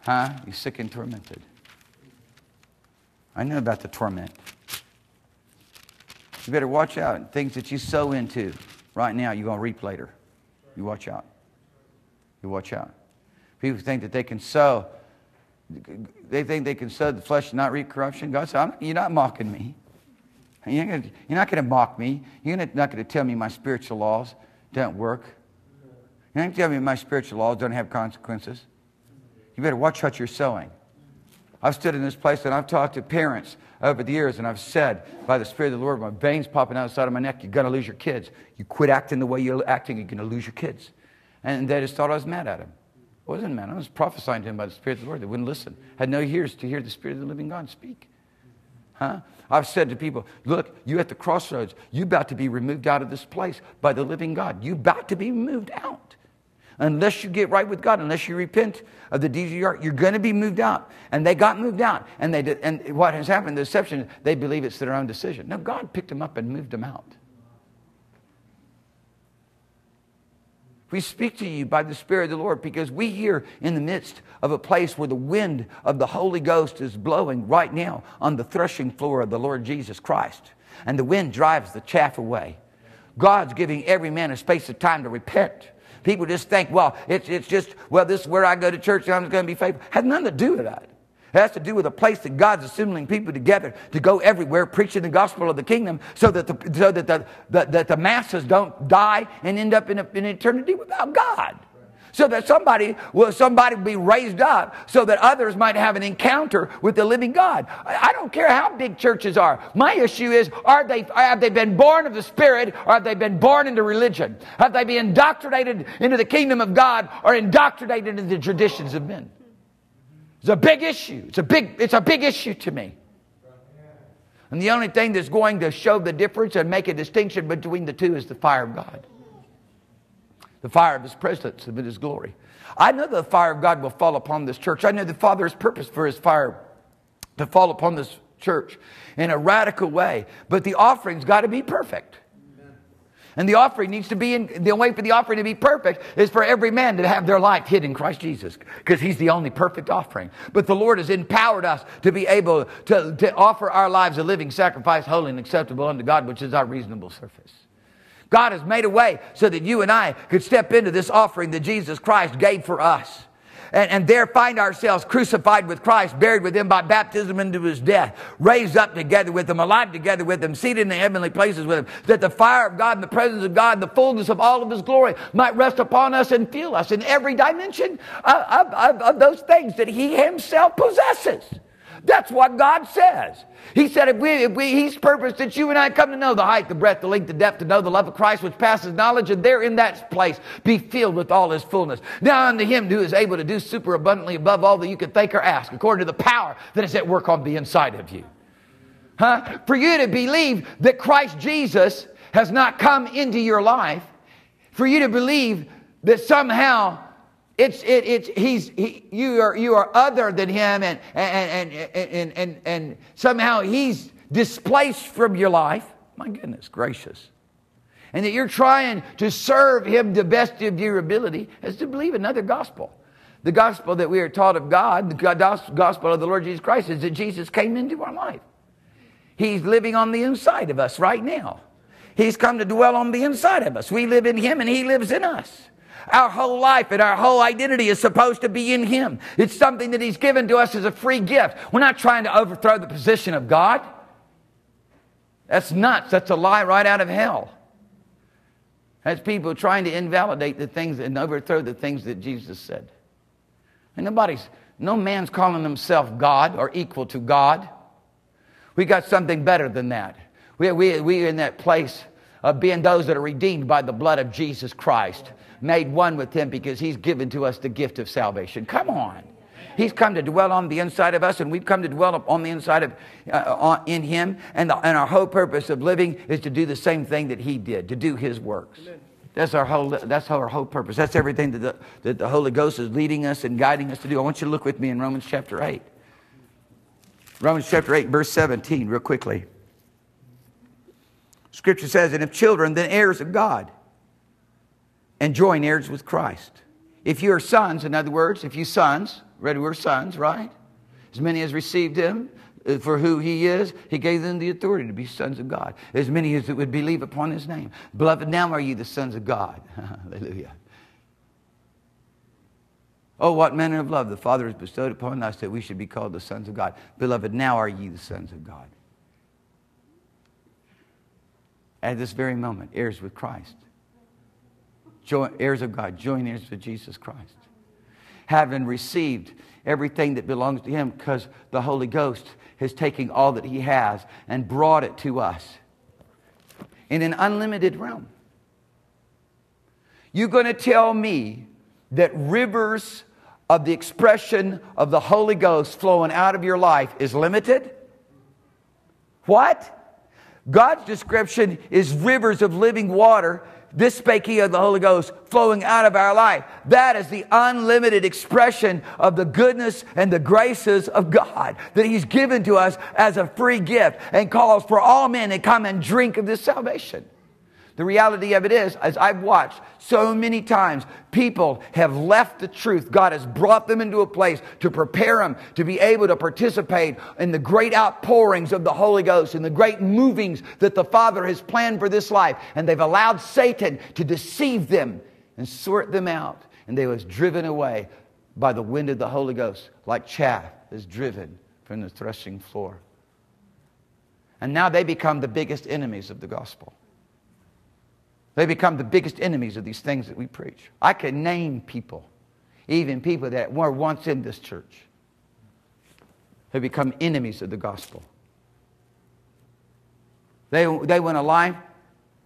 Huh? You sick and tormented? I know about the torment. You better watch out. Things that you sow into right now, you're going to reap later. You watch out. You watch out. People think that they can sow. They think they can sow the flesh and not reap corruption. God said, You're not mocking me. You're not going to mock me. You're not going to tell me my spiritual laws don't work. You ain't tell me my spiritual laws don't have consequences. You better watch what you're sowing. I've stood in this place and I've talked to parents over the years and I've said, by the Spirit of the Lord, my veins popping out the side of my neck, you're going to lose your kids. You quit acting the way you're acting, you're going to lose your kids. And they just thought I was mad at him. I wasn't mad. I was prophesying to him by the Spirit of the Lord. They wouldn't listen. Had no ears to hear the Spirit of the living God speak. Huh? I've said to people, look, you at the crossroads. You about to be removed out of this place by the living God. You about to be moved out unless you get right with God, unless you repent of the deeds of your heart, you're going to be moved out. And they got moved out. And, they did, and what has happened, the deception, they believe it's their own decision. No, God picked them up and moved them out. We speak to you by the Spirit of the Lord because we here in the midst of a place where the wind of the Holy Ghost is blowing right now on the threshing floor of the Lord Jesus Christ. And the wind drives the chaff away. God's giving every man a space of time to repent People just think, well, it's, it's just, well, this is where I go to church and I'm going to be faithful. It has nothing to do with that. It has to do with a place that God's assembling people together to go everywhere preaching the gospel of the kingdom so that the, so that the, the that the masses don't die and end up in, a, in eternity without God. So that somebody will somebody be raised up so that others might have an encounter with the living God. I don't care how big churches are. My issue is are they have they been born of the Spirit or have they been born into religion? Have they been indoctrinated into the kingdom of God or indoctrinated into the traditions of men? It's a big issue. It's a big, it's a big issue to me. And the only thing that's going to show the difference and make a distinction between the two is the fire of God the fire of his presence and his glory. I know the fire of God will fall upon this church. I know the Father has purpose for his fire to fall upon this church in a radical way. But the offering's got to be perfect. And the offering needs to be in, the way for the offering to be perfect is for every man to have their life hid in Christ Jesus, because he's the only perfect offering. But the Lord has empowered us to be able to, to offer our lives a living sacrifice, holy and acceptable unto God, which is our reasonable service. God has made a way so that you and I could step into this offering that Jesus Christ gave for us. And, and, there find ourselves crucified with Christ, buried with him by baptism into his death, raised up together with him, alive together with him, seated in the heavenly places with him, that the fire of God and the presence of God and the fullness of all of his glory might rest upon us and fill us in every dimension of, of, of those things that he himself possesses. That's what God says. He said, if, we, if we, He's purposed that you and I come to know the height, the breadth, the length, the depth, to know the love of Christ which passes knowledge, and there in that place be filled with all His fullness. Now unto Him who is able to do super abundantly above all that you can think or ask, according to the power that is at work on the inside of you. Huh? For you to believe that Christ Jesus has not come into your life, for you to believe that somehow it's, it, it's, he's, he, you, are, you are other than him, and, and, and, and, and, and somehow he's displaced from your life. My goodness gracious. And that you're trying to serve him the best of your ability is to believe another gospel. The gospel that we are taught of God, the gospel of the Lord Jesus Christ, is that Jesus came into our life. He's living on the inside of us right now. He's come to dwell on the inside of us. We live in him and he lives in us. Our whole life and our whole identity is supposed to be in Him. It's something that He's given to us as a free gift. We're not trying to overthrow the position of God. That's nuts. That's a lie right out of hell. That's people trying to invalidate the things and overthrow the things that Jesus said. And nobody's, no man's calling himself God or equal to God. We got something better than that. We, we, we're in that place of being those that are redeemed by the blood of Jesus Christ made one with him because he's given to us the gift of salvation. Come on. He's come to dwell on the inside of us, and we've come to dwell on the inside of uh, in Him. And, the, and our whole purpose of living is to do the same thing that He did, to do His works. That's our whole. That's our whole purpose. That's everything that the, that the Holy Ghost is leading us and guiding us to do. I want you to look with me in Romans chapter eight. Romans chapter eight, verse seventeen, real quickly. Scripture says, "And if children, then heirs of God." And join heirs with Christ. If you are sons, in other words, if you sons, ready, we're sons, right? As many as received him uh, for who he is, he gave them the authority to be sons of God. As many as would believe upon his name. Beloved, now are you the sons of God. Hallelujah. Oh, what manner of love the Father has bestowed upon us that we should be called the sons of God. Beloved, now are ye the sons of God. At this very moment, heirs with Christ joint heirs of God, joint heirs with Jesus Christ. Having received everything that belongs to Him because the Holy Ghost has taken all that He has and brought it to us in an unlimited realm. You're going to tell me that rivers of the expression of the Holy Ghost flowing out of your life is limited? What? God's description is rivers of living water this spake he of the Holy Ghost flowing out of our life. That is the unlimited expression of the goodness and the graces of God that he's given to us as a free gift and calls for all men to come and drink of this salvation. The reality of it is, as I've watched so many times, people have left the truth. God has brought them into a place to prepare them to be able to participate in the great outpourings of the Holy Ghost and the great movings that the Father has planned for this life. And they've allowed Satan to deceive them and sort them out. And they was driven away by the wind of the Holy Ghost, like chaff is driven from the threshing floor. And now they become the biggest enemies of the gospel. They become the biggest enemies of these things that we preach. I can name people, even people that were once in this church, who become enemies of the gospel. They, they want a life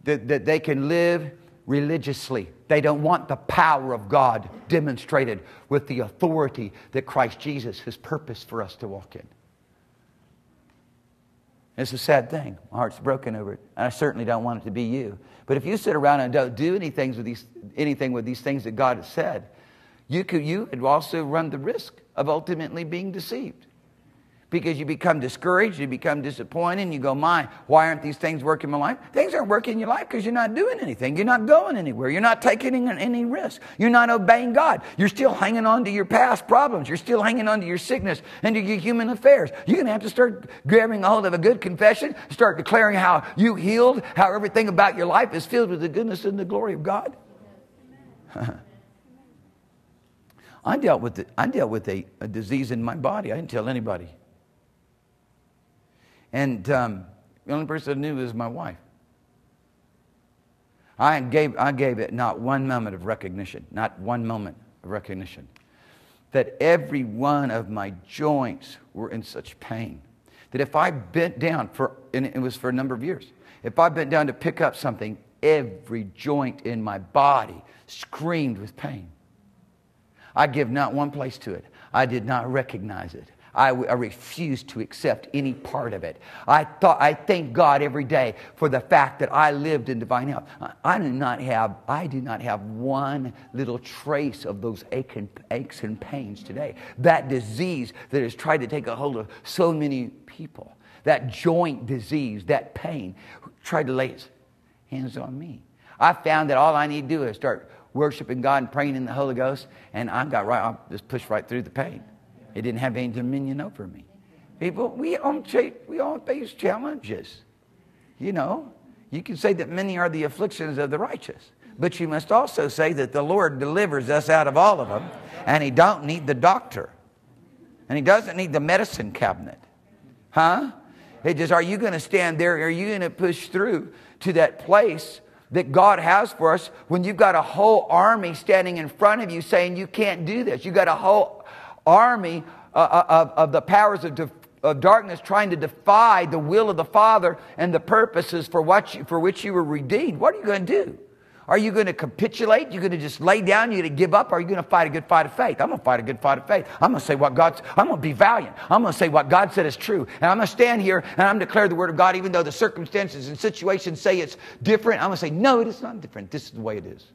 that, that they can live religiously. They don't want the power of God demonstrated with the authority that Christ Jesus has purposed for us to walk in. It's a sad thing. My heart's broken over it. And I certainly don't want it to be you. But if you sit around and don't do anything with these, anything with these things that God has said, you could, you could also run the risk of ultimately being deceived because you become discouraged, you become disappointed, and you go, My, why aren't these things working in my life? Things aren't working in your life because you're not doing anything. You're not going anywhere. You're not taking any risk. You're not obeying God. You're still hanging on to your past problems. You're still hanging on to your sickness and to your human affairs. You're going to have to start grabbing a hold of a good confession, start declaring how you healed, how everything about your life is filled with the goodness and the glory of God. I dealt with, the, I dealt with a, a disease in my body. I didn't tell anybody. And um, the only person I knew was my wife. I gave, I gave it not one moment of recognition, not one moment of recognition, that every one of my joints were in such pain that if I bent down for, and it was for a number of years, if I bent down to pick up something, every joint in my body screamed with pain. I give not one place to it. I did not recognize it. I, I refused to accept any part of it. I thought I thank God every day for the fact that I lived in divine health. I do not have I do not have one little trace of those ache and, aches and pains today. That disease that has tried to take a hold of so many people, that joint disease, that pain, tried to lay its hands on me. I found that all I need to do is start worshiping God and praying in the Holy Ghost, and I got right, I'll just push right through the pain. It didn't have any dominion over me. People, we all, we all face challenges. You know, you can say that many are the afflictions of the righteous, but you must also say that the Lord delivers us out of all of them, and He don't need the doctor, and He doesn't need the medicine cabinet, huh? It just, are you going to stand there? Are you going to push through to that place that God has for us when you've got a whole army standing in front of you saying you can't do this? You've got a whole army uh, uh, of, of the powers of, of darkness trying to defy the will of the Father and the purposes for, what you, for which you were redeemed. What are you going to do? Are you going to capitulate? You're going to just lay down? You're going to give up? Or are you going to fight a good fight of faith? I'm going to fight a good fight of faith. I'm going to say what God's, I'm going to be valiant. I'm going to say what God said is true. And I'm going to stand here and I'm going to declare the word of God, even though the circumstances and situations say it's different. I'm going to say, no, it is not different. This is the way it is.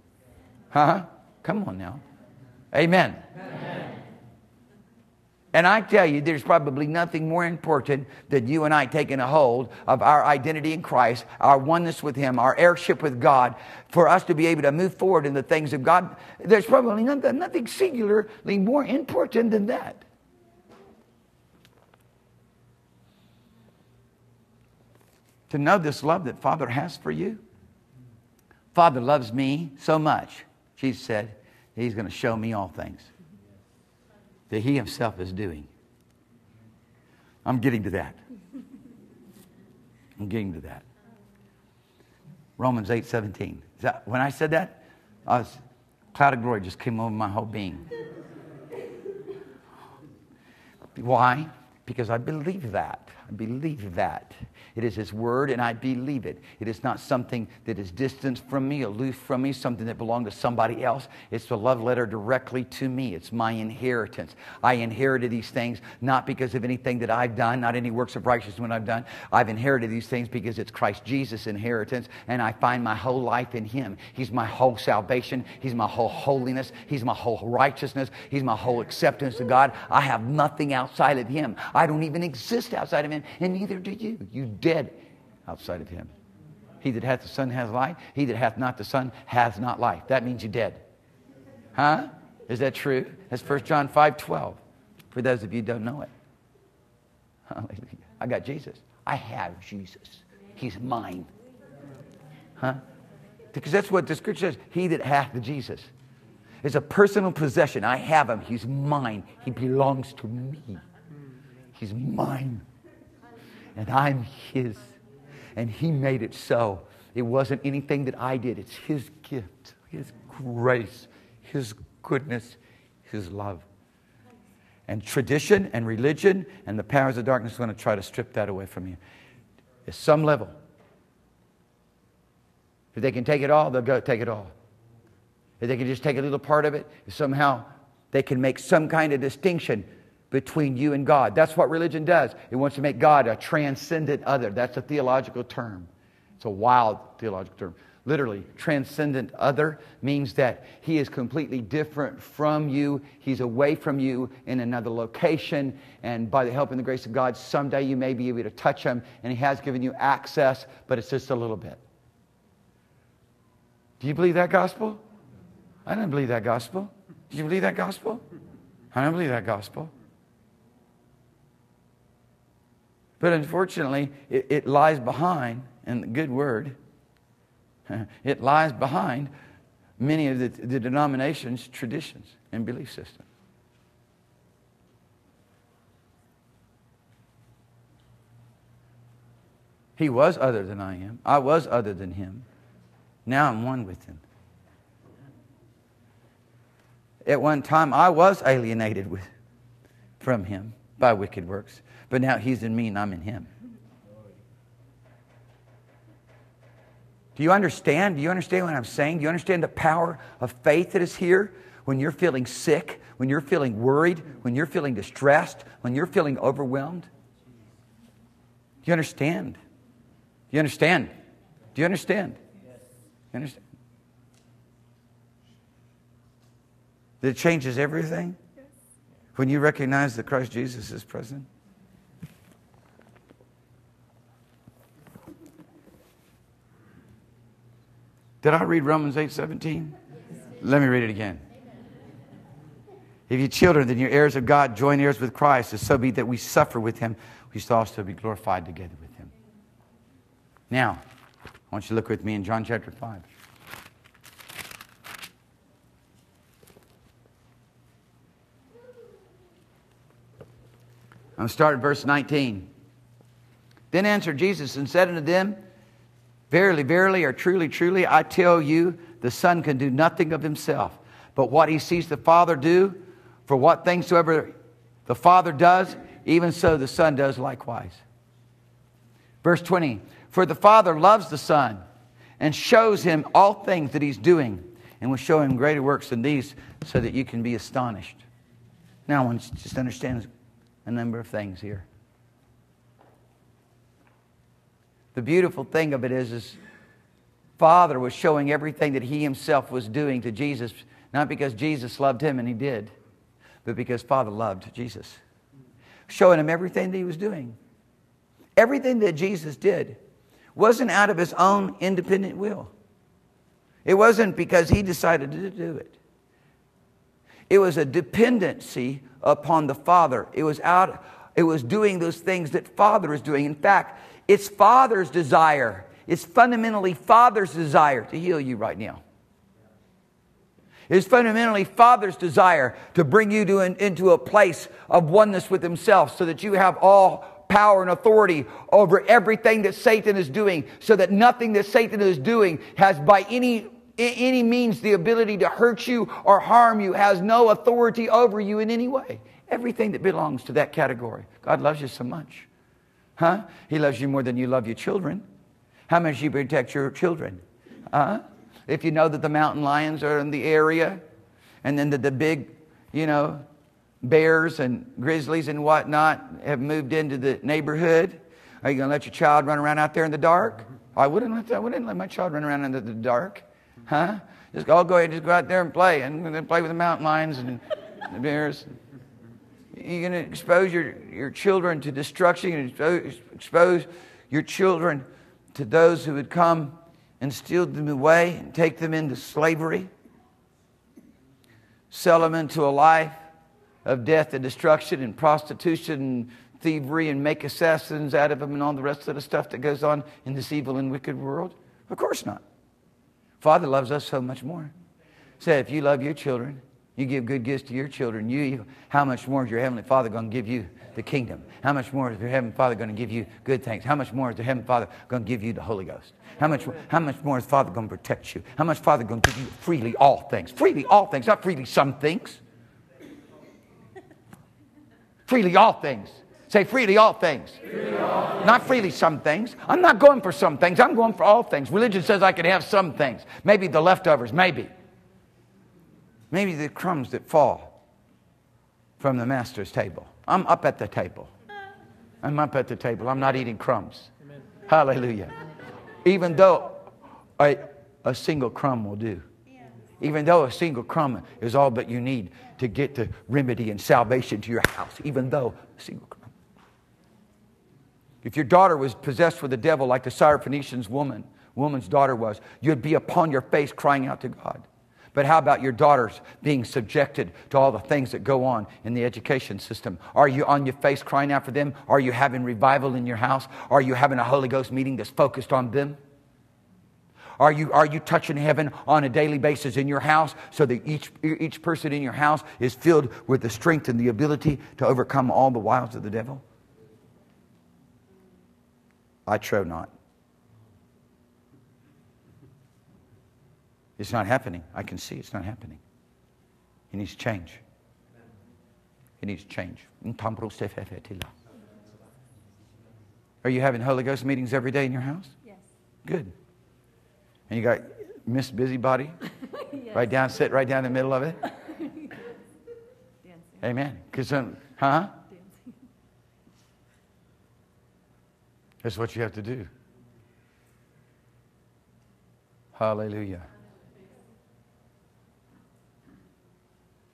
Huh? Come on now. Amen. Amen. And I tell you, there's probably nothing more important than you and I taking a hold of our identity in Christ, our oneness with Him, our heirship with God, for us to be able to move forward in the things of God. There's probably nothing, nothing singularly more important than that. To know this love that Father has for you. Father loves me so much, Jesus said, He's going to show me all things that he himself is doing. I'm getting to that. I'm getting to that. Romans 8 17. That, when I said that, I was, cloud of glory just came over my whole being. Why? Because I believe that. I believe that. It is His Word, and I believe it. It is not something that is distant from me, aloof from me, something that belonged to somebody else. It's a love letter directly to me. It's my inheritance. I inherited these things not because of anything that I've done, not any works of righteousness I've done. I've inherited these things because it's Christ Jesus' inheritance, and I find my whole life in Him. He's my whole salvation. He's my whole holiness. He's my whole righteousness. He's my whole acceptance to God. I have nothing outside of Him. I don't even exist outside of Him, and neither do you. You dead outside of him. He that hath the Son hath life. He that hath not the Son hath not life. That means you're dead. Huh? Is that true? That's 1 John 5 12. For those of you don't know it. Hallelujah. I got Jesus. I have Jesus. He's mine. Huh? Because that's what the scripture says. He that hath the Jesus is a personal possession. I have him. He's mine. He belongs to me. He's mine and I'm His. And He made it so It wasn't anything that I did, it's His gift, His grace, His goodness, His love. And tradition and religion and the powers of darkness are going to try to strip that away from you. At some level. If they can take it all, they'll go take it all. If they can just take a little part of it, if somehow they can make some kind of distinction between you and God. That's what religion does. It wants to make God a transcendent other. That's a theological term. It's a wild theological term. Literally, transcendent other means that he is completely different from you. He's away from you in another location. And by the help and the grace of God, someday you may be able to touch him. And he has given you access, but it's just a little bit. Do you believe that gospel? I don't believe that gospel. Do you believe that gospel? I don't believe that gospel. But unfortunately, it, it lies behind, and the good word, it lies behind many of the, the denominations' traditions and belief systems. He was other than I am. I was other than him. Now I'm one with him. At one time, I was alienated with, from him by wicked works. But now he's in me and I'm in him. Do you understand? Do you understand what I'm saying? Do you understand the power of faith that is here? When you're feeling sick, when you're feeling worried, when you're feeling distressed, when you're feeling overwhelmed? Do you understand? Do you understand? Do you understand? You understand? That it changes everything when you recognize that Christ Jesus is present? Did I read Romans 8 17? Let me read it again. If you children, then you're heirs of God, join heirs with Christ, if so be that we suffer with him, we shall also be glorified together with him. Now, I want you to look with me in John chapter 5. I'm going to start at verse 19. Then answered Jesus and said unto them, Verily, verily, or truly, truly, I tell you, the Son can do nothing of himself, but what he sees the Father do, for what things soever the Father does, even so the Son does likewise. Verse 20 For the Father loves the Son and shows him all things that he's doing, and will show him greater works than these, so that you can be astonished. Now, I want to just understand a number of things here. The beautiful thing of it is, is Father was showing everything that he himself was doing to Jesus, not because Jesus loved him and he did, but because Father loved Jesus. Showing him everything that he was doing. Everything that Jesus did wasn't out of his own independent will. It wasn't because he decided to do it. It was a dependency upon the Father. It was out it was doing those things that Father is doing. In fact, it's Father's desire. It's fundamentally Father's desire to heal you right now. It's fundamentally Father's desire to bring you to an, into a place of oneness with Himself so that you have all power and authority over everything that Satan is doing, so that nothing that Satan is doing has by any any means the ability to hurt you or harm you, has no authority over you in any way. Everything that belongs to that category. God loves you so much. Huh? He loves you more than you love your children. How much you protect your children? Huh? If you know that the mountain lions are in the area and then the, the big, you know, bears and grizzlies and whatnot have moved into the neighborhood, are you going to let your child run around out there in the dark? I wouldn't let, I wouldn't let my child run around in the dark. Huh? Just I'll go ahead just go out there and play and then play with the mountain lions and the bears. You're going to expose your, your children to destruction. You're going to expose your children to those who would come and steal them away and take them into slavery, sell them into a life of death and destruction and prostitution and thievery and make assassins out of them and all the rest of the stuff that goes on in this evil and wicked world? Of course not. Father loves us so much more. Say, if you love your children, You give good gifts to your children. You, how much more is your Heavenly Father going to give you the kingdom? How much more is your Heavenly Father going to give you good things? How much more is your Heavenly Father going to give you the Holy Ghost? How much, how much more is Father going to protect you? How much Father going to give you freely all things? Freely all things, not freely some things. freely all things. Say freely all things. Freely all Not freely some things. I'm not going for some things. I'm going for all things. Religion says I can have some things. Maybe the leftovers, maybe. Maybe the crumbs that fall from the master's table. I'm up at the table. I'm up at the table. I'm not eating crumbs. Amen. Hallelujah. Even though a, single crumb will do. Even though a single crumb is all that you need to get the remedy and salvation to your house. Even though a single crumb. If your daughter was possessed with the devil like the Syrophoenician's woman, woman's daughter was, you'd be upon your face crying out to God. But how about your daughters being subjected to all the things that go on in the education system? Are you on your face crying out for them? Are you having revival in your house? Are you having a Holy Ghost meeting that's focused on them? Are you, are you touching heaven on a daily basis in your house so that each, each person in your house is filled with the strength and the ability to overcome all the wiles of the devil? I trow not. It's not happening. I can see it's not happening. He needs change. He needs change. Are you having Holy Ghost meetings every day in your house? Yes. Good. And you got Miss Busybody? yes. Right down, sit right down in the middle of it? Amen. Because, um, huh? Dancing. That's what you have to do. Hallelujah.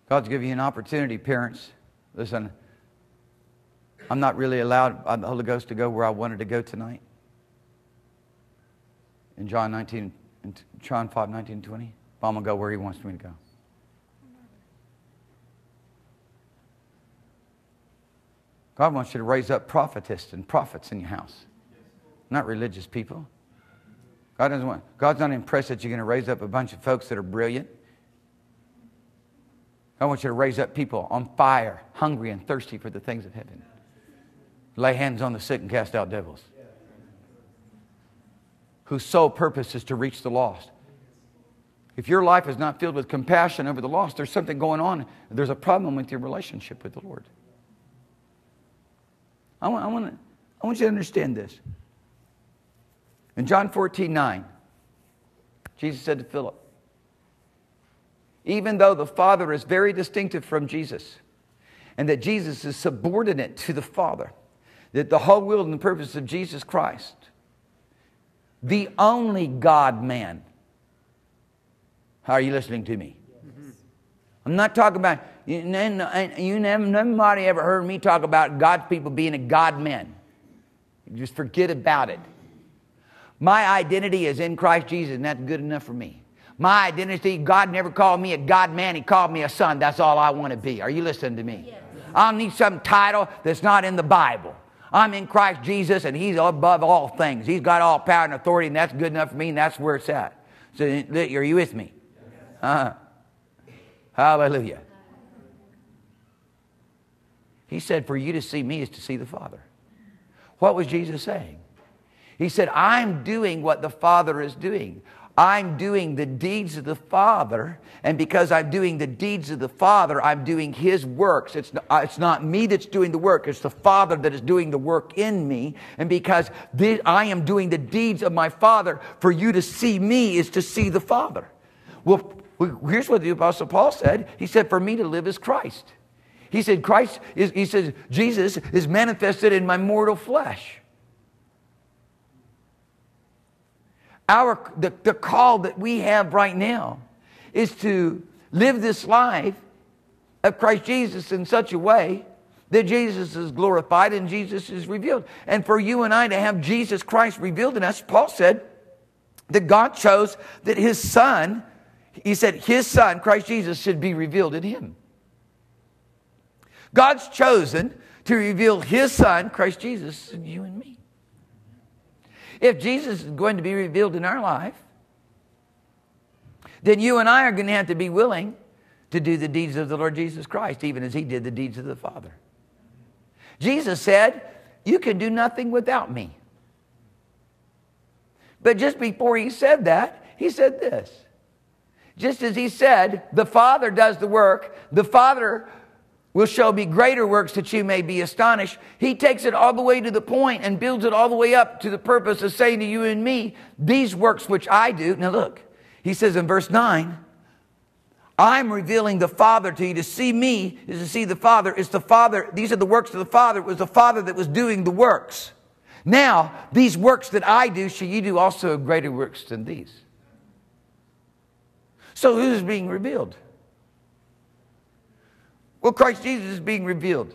God's giving you an opportunity, parents. Listen, I'm not really allowed by the Holy Ghost to go where I wanted to go tonight. In John 19, in John 5, 19, 20. But I'm going to go where he wants me to go. God wants you to raise up prophetists and prophets in your house, not religious people. God doesn't want, God's not impressed that you're going to raise up a bunch of folks that are brilliant. I want you to raise up people on fire, hungry and thirsty for the things of heaven. Lay hands on the sick and cast out devils. Whose sole purpose is to reach the lost. If your life is not filled with compassion over the lost, there's something going on. There's a problem with your relationship with the Lord. I want, I want, to, I want you to understand this. In John 14, 9, Jesus said to Philip, even though the Father is very distinctive from Jesus, and that Jesus is subordinate to the Father, that the whole will and the purpose of Jesus Christ, the only God man. How are you listening to me? I'm not talking about, you, you nobody ever heard me talk about God's people being a God man. Just forget about it. My identity is in Christ Jesus, and that's good enough for me. My identity, God never called me a God man, He called me a son. That's all I want to be. Are you listening to me? Yes. I don't need some title that's not in the Bible. I'm in Christ Jesus and He's above all things. He's got all power and authority, and that's good enough for me, and that's where it's at. So, are you with me? Uh-huh. Hallelujah. He said, For you to see me is to see the Father. What was Jesus saying? He said, I'm doing what the Father is doing. I'm doing the deeds of the Father, and because I'm doing the deeds of the Father, I'm doing His works. It's not, uh, it's not me that's doing the work, it's the Father that is doing the work in me. And because this, I am doing the deeds of my Father, for you to see me is to see the Father. Well, here's what the Apostle Paul said He said, For me to live is Christ. He said, Christ is, he says, Jesus is manifested in my mortal flesh. Our, the, the call that we have right now is to live this life of Christ Jesus in such a way that Jesus is glorified and Jesus is revealed. And for you and I to have Jesus Christ revealed in us, Paul said that God chose that his son, he said his son, Christ Jesus, should be revealed in him. God's chosen to reveal his son, Christ Jesus, in you and me. If Jesus is going to be revealed in our life, then you and I are going to have to be willing to do the deeds of the Lord Jesus Christ, even as he did the deeds of the Father. Jesus said, You can do nothing without me. But just before he said that, he said this. Just as he said, the Father does the work, the Father will show me greater works that you may be astonished. He takes it all the way to the point and builds it all the way up to the purpose of saying to you and me, these works which I do. Now look, he says in verse 9, I'm revealing the Father to you. To see me is to see the Father. It's the Father. These are the works of the Father. It was the Father that was doing the works. Now, these works that I do, shall you do also greater works than these. So who's being revealed? Well, Christ Jesus is being revealed.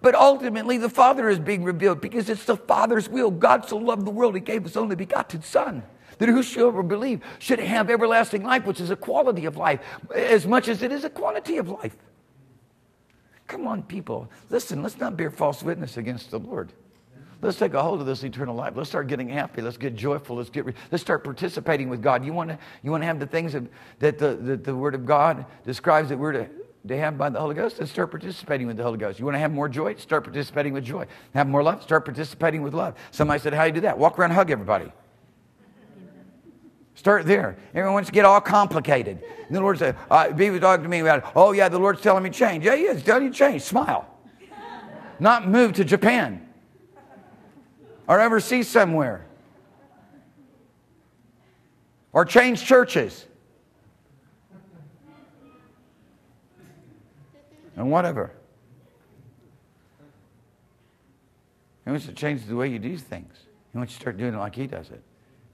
But ultimately, the Father is being revealed because it's the Father's will. God so loved the world, He gave His only begotten Son that whosoever believe should have everlasting life, which is a quality of life, as much as it is a quantity of life. Come on, people. Listen, let's not bear false witness against the Lord. Let's take a hold of this eternal life. Let's start getting happy. Let's get joyful. Let's get. Let's start participating with God. You want to. You want to have the things that, that the, that the Word of God describes that we're to, to have by the Holy Ghost. Let's start participating with the Holy Ghost. You want to have more joy? Start participating with joy. Have more love? Start participating with love. Somebody said, "How do you do that? Walk around, hug everybody." Start there. Everyone wants to get all complicated. And the Lord said, uh, people talking to me about, oh, yeah, the Lord's telling me change. Yeah, he is telling you change. Smile. Not move to Japan or overseas somewhere or change churches and whatever. He wants to change the way you do things. He wants you to start doing it like he does it.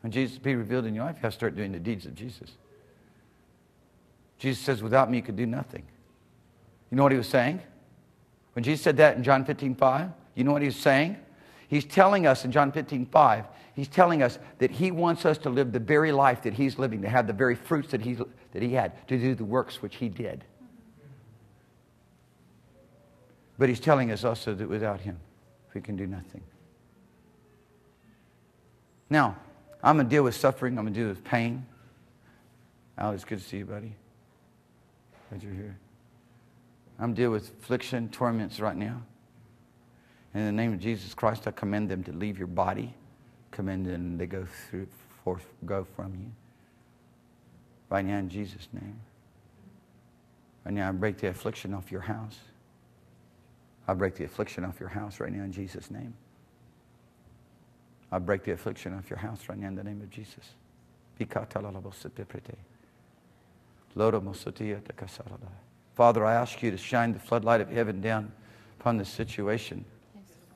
When Jesus be revealed in your life, you have to start doing the deeds of Jesus. Jesus says, without me, you could do nothing. You know what he was saying? When Jesus said that in John 15, 5, you know what he was saying? He's telling us in John 15, 5, he's telling us that he wants us to live the very life that he's living, to have the very fruits that, he's, that he had, to do the works which he did. But he's telling us also that without him, we can do nothing. Now, I'm going to deal with suffering. I'm going to deal with pain. Al, it's good to see you, buddy. Glad you're here. I'm dealing with affliction, torments right now. In the name of Jesus Christ, I command them to leave your body. Command them to go through, forth, go from you. Right now, in Jesus' name. Right now, I break the affliction off your house. I break the affliction off your house right now in Jesus' name. I break the affliction off your house right now in the name of Jesus. Father, I ask you to shine the floodlight of heaven down upon this situation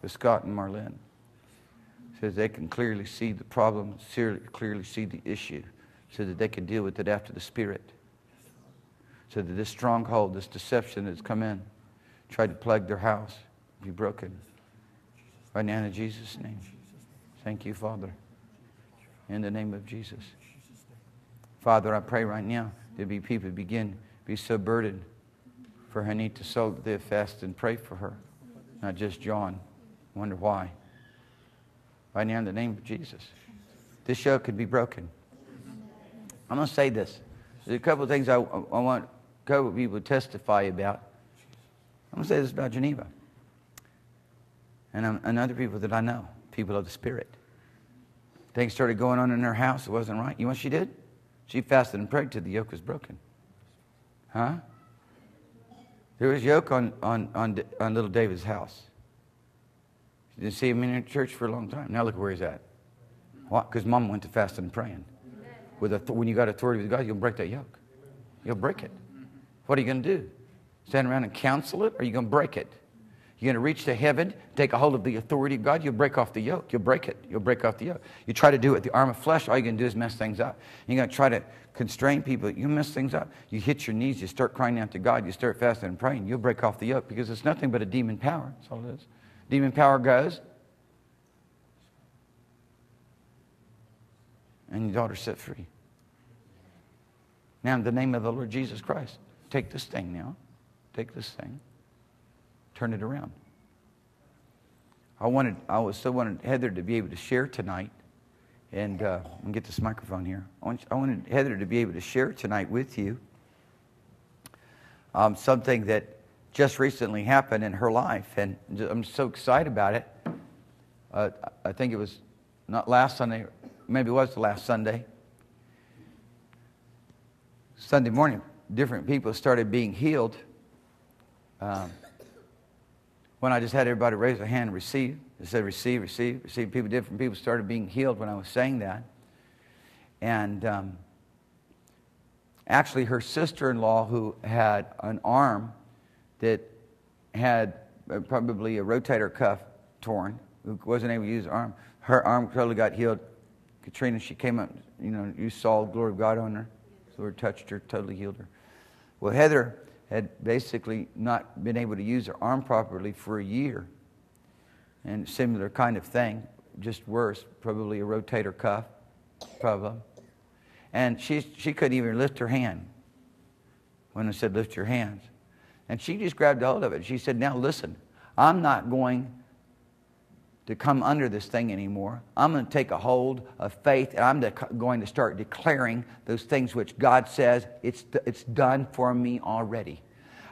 with Scott and Marlene. So that they can clearly see the problem, clearly see the issue, so that they can deal with it after the Spirit. So that this stronghold, this deception that's come in, tried to plug their house, be broken. Right now in Jesus' name. Thank you, Father. In the name of Jesus. Father, I pray right now there be people begin be so burdened for her need to soak the fast and pray for her. Not just John. Wonder why. Right now, in the name of Jesus. This show could be broken. I'm going to say this. There's a couple of things I, I want a couple of people to testify about. I'm going to say this about Geneva. And, um, and other people that I know people of the Spirit. Things started going on in her house. It wasn't right. You know what she did? She fasted and prayed till the yoke was broken. Huh? There was yoke on, on, on, on little David's house. She didn't see him in church for a long time. Now look where he's at. Why? Because mom went to fasting and praying. With a, when you got authority with God, you'll break that yoke. You'll break it. What are you going to do? Stand around and counsel it, or are you going to break it? You're going to reach to heaven, take a hold of the authority of God, you'll break off the yoke. You'll break it. You'll break off the yoke. You try to do it with the arm of flesh, all you're going to do is mess things up. You're going to try to constrain people, you mess things up. You hit your knees, you start crying out to God, you start fasting and praying, you'll break off the yoke because it's nothing but a demon power. That's all it is. Demon power goes, and your daughter set free. Now, in the name of the Lord Jesus Christ, take this thing now. Take this thing turn it around. I wanted, I was so wanted Heather to be able to share tonight, and uh, get this microphone here. I, want, I wanted Heather to be able to share tonight with you um, something that just recently happened in her life, and I'm so excited about it. Uh, I think it was not last Sunday, maybe it was the last Sunday. Sunday morning, different people started being healed. Um, when I just had everybody raise their hand and receive, it said receive, receive, receive. People, different people started being healed when I was saying that. And um, actually, her sister in law, who had an arm that had uh, probably a rotator cuff torn, who wasn't able to use her arm, her arm totally got healed. Katrina, she came up, you know, you saw the glory of God on her. The Lord touched her, totally healed her. Well, Heather had basically not been able to use her arm properly for a year. And similar kind of thing, just worse, probably a rotator cuff problem. And she, she couldn't even lift her hand when I said, lift your hands. And she just grabbed a hold of it. She said, now listen, I'm not going to come under this thing anymore. I'm going to take a hold of faith and I'm going to start declaring those things which God says it's, it's done for me already.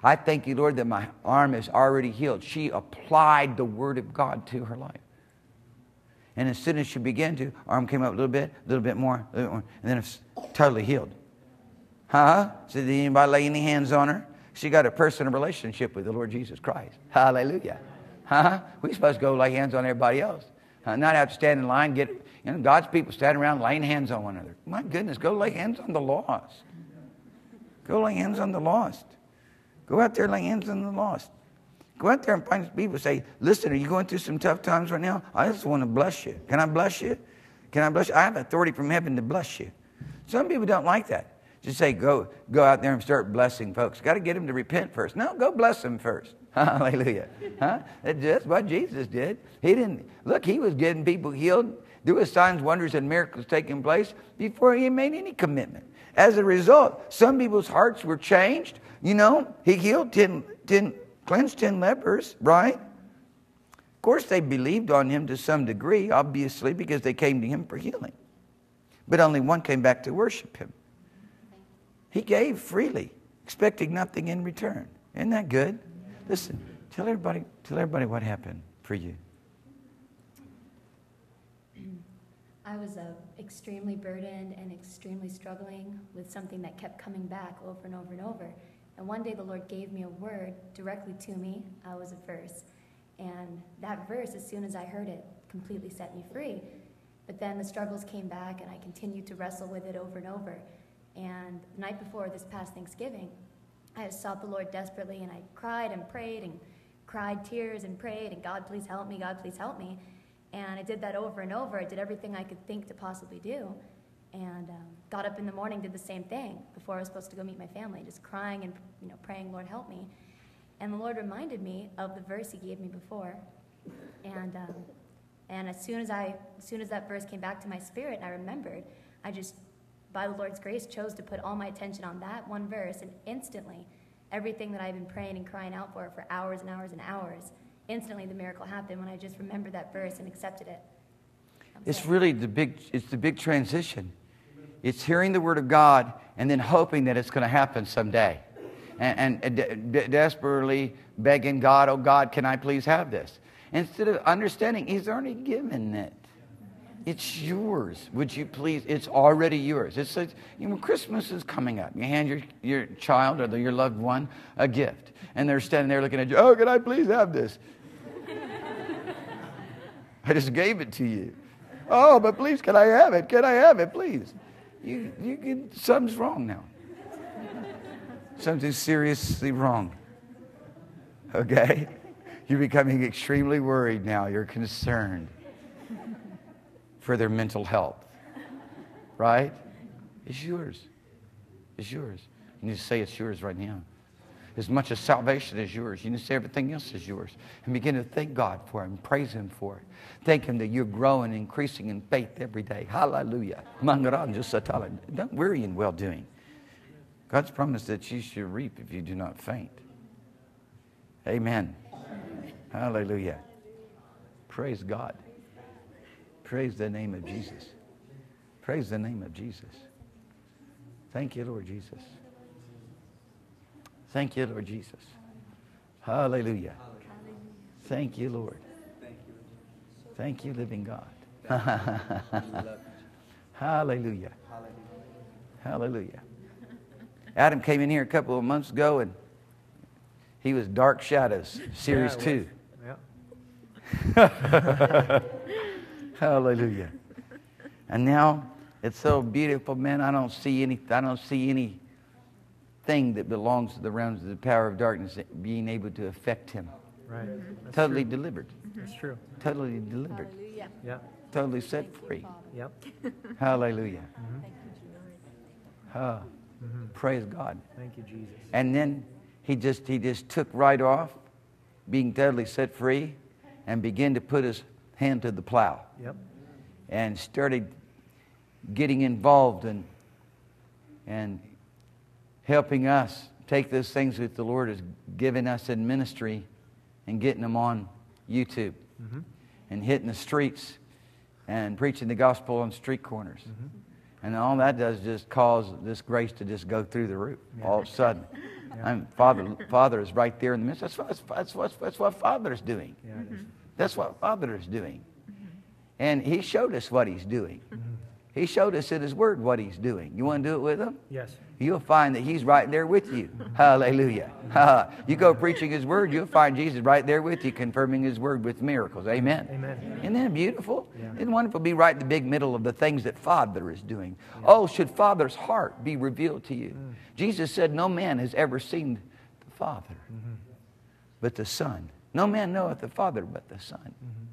I thank you, Lord, that my arm is already healed. She applied the word of God to her life. And as soon as she began to, arm came up a little bit, a little bit more, a little bit more and then it's totally healed. Huh? So did anybody lay any hands on her? She got a personal relationship with the Lord Jesus Christ. Hallelujah. Huh? We're supposed to go lay hands on everybody else. Not have to stand in line, get, you know, God's people standing around laying hands on one another. My goodness, go lay hands on the lost. Go lay hands on the lost. Go out there lay hands on the lost. Go out there and find people say, listen, are you going through some tough times right now? I just want to bless you. Can I bless you? Can I bless you? I have authority from heaven to bless you. Some people don't like that. Just say, go, go out there and start blessing folks. Got to get them to repent first. No, go bless them first. Hallelujah. Huh? That's what Jesus did. He didn't, look, he was getting people healed. There was signs, wonders, and miracles taking place before he made any commitment. As a result, some people's hearts were changed. You know, he healed 10, 10 cleansed 10 lepers, right? Of course, they believed on him to some degree, obviously, because they came to him for healing. But only one came back to worship him. He gave freely, expecting nothing in return. Isn't that good? Listen, tell everybody, tell everybody what happened for you. I was uh, extremely burdened and extremely struggling with something that kept coming back over and over and over. And one day the Lord gave me a word directly to me. I was a verse. And that verse, as soon as I heard it, completely set me free. But then the struggles came back, and I continued to wrestle with it over and over. And the night before this past Thanksgiving, I sought the Lord desperately, and I cried and prayed and cried tears and prayed, and God, please help me, God, please help me. And I did that over and over. I did everything I could think to possibly do. And um, got up in the morning, did the same thing before I was supposed to go meet my family, just crying and you know praying, Lord, help me. And the Lord reminded me of the verse He gave me before. And um, and as soon as I, as soon as that verse came back to my spirit, and I remembered, I just by the Lord's grace, chose to put all my attention on that one verse, and instantly, everything that I've been praying and crying out for for hours and hours and hours, instantly the miracle happened when I just remembered that verse and accepted it. It's really the big, it's the big transition. It's hearing the word of God and then hoping that it's going to happen someday. And, and de- de- desperately begging God, oh God, can I please have this? Instead of understanding, He's already given it. It's yours. Would you please? It's already yours. It's like, you know, Christmas is coming up. You hand your, your child or the, your loved one a gift, and they're standing there looking at you. Oh, can I please have this? I just gave it to you. Oh, but please, can I have it? Can I have it, please? You, you can, something's wrong now. Something's seriously wrong. Okay? You're becoming extremely worried now. You're concerned for their mental health. Right? It's yours. It's yours. You need to say it's yours right now. As much as salvation is yours, you need to say everything else is yours. And begin to thank God for it and praise Him for it. Thank Him that you're growing, increasing in faith every day. Hallelujah. Don't worry in well doing. God's promised that you shall reap if you do not faint. Amen. Hallelujah. Praise God. Praise the name of Jesus. Praise the name of Jesus. Thank you, Lord Jesus. Thank you, Lord Jesus. Hallelujah. Thank you, Lord. Thank you, living God. Hallelujah. Hallelujah. Adam came in here a couple of months ago and he was Dark Shadows, Series Yeah, 2. Yeah. Hallelujah. And now it's so beautiful, man. I don't see any I don't see anything that belongs to the realms of the power of darkness being able to affect him. Right. That's Totally true. delivered. That's true. Totally delivered. Hallelujah. Yeah. Totally set free. Yep. Hallelujah. Mm-hmm. Ah, praise God. Thank you, Jesus. And then he just he just took right off, being totally set free, and began to put his hand to the plow Yep. and started getting involved and and helping us take those things that the Lord has given us in ministry and getting them on YouTube Mm-hmm. and hitting the streets and preaching the gospel on street corners. Mm-hmm. And all that does just cause this grace to just go through the roof Yeah. all of a sudden. Yeah. I'm, Father, Father is right there in the midst. That's what, that's, what, that's what Father is doing. Yeah, it is. That's what Father is doing. And He showed us what He's doing. He showed us in His Word what He's doing. You want to do it with Him? Yes. You'll find that He's right there with you. Hallelujah. you go preaching His Word, you'll find Jesus right there with you, confirming His Word with miracles. Amen. Amen. Isn't that beautiful? Yeah. Isn't it wonderful to be right in the big middle of the things that Father is doing? Oh, should Father's heart be revealed to you? Mm. Jesus said, No man has ever seen the Father, Mm-hmm. but the Son. No man knoweth the Father but the Son. Mm-hmm.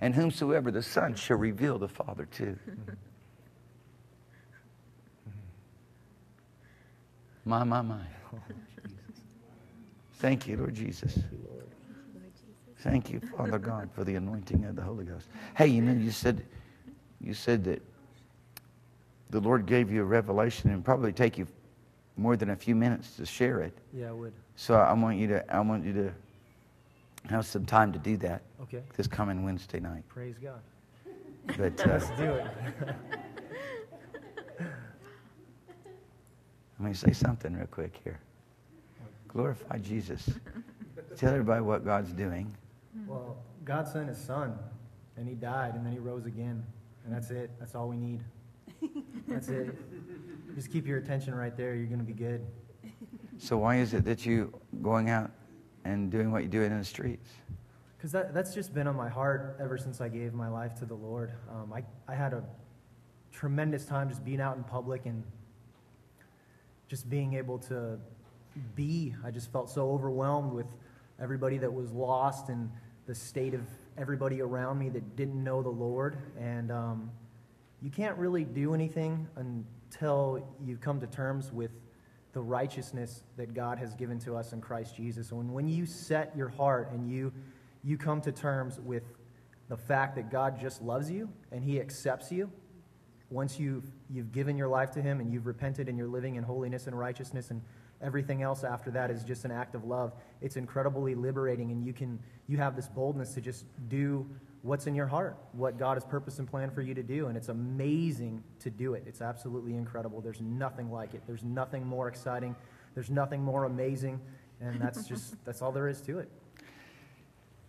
And whomsoever the Son shall reveal the Father to. My, my, my. Thank you, Lord Jesus. Thank you, Father God, for the anointing of the Holy Ghost. Hey, you know, you said, you said that the Lord gave you a revelation and probably take you more than a few minutes to share it. Yeah, I would. So I want you to, I want you to have some time to do that Okay. this coming Wednesday night. Praise God. But uh, Let's do it. let me say something real quick here. Glorify Jesus. Tell everybody what God's doing. well, God sent His Son, and He died, and then He rose again, and that's it. That's all we need. That's it. Just keep your attention right there. You're going to be good. So why is it that you going out and doing what you do in the streets? Because that, that's just been on my heart ever since I gave my life to the Lord. Um, I, I had a tremendous time just being out in public and just being able to be. I just felt so overwhelmed with everybody that was lost and the state of everybody around me that didn't know the Lord. And um, you can't really do anything until you've come to terms with the righteousness that God has given to us in Christ Jesus. And when you set your heart and you you come to terms with the fact that God just loves you and he accepts you, once you've you've given your life to him and you've repented and you're living in holiness and righteousness and everything else after that is just an act of love, it's incredibly liberating and you can you have this boldness to just do what's in your heart, what God has purposed and planned for you to do. And it's amazing to do it. It's absolutely incredible. There's nothing like it. There's nothing more exciting. There's nothing more amazing. And that's just, that's all there is to it.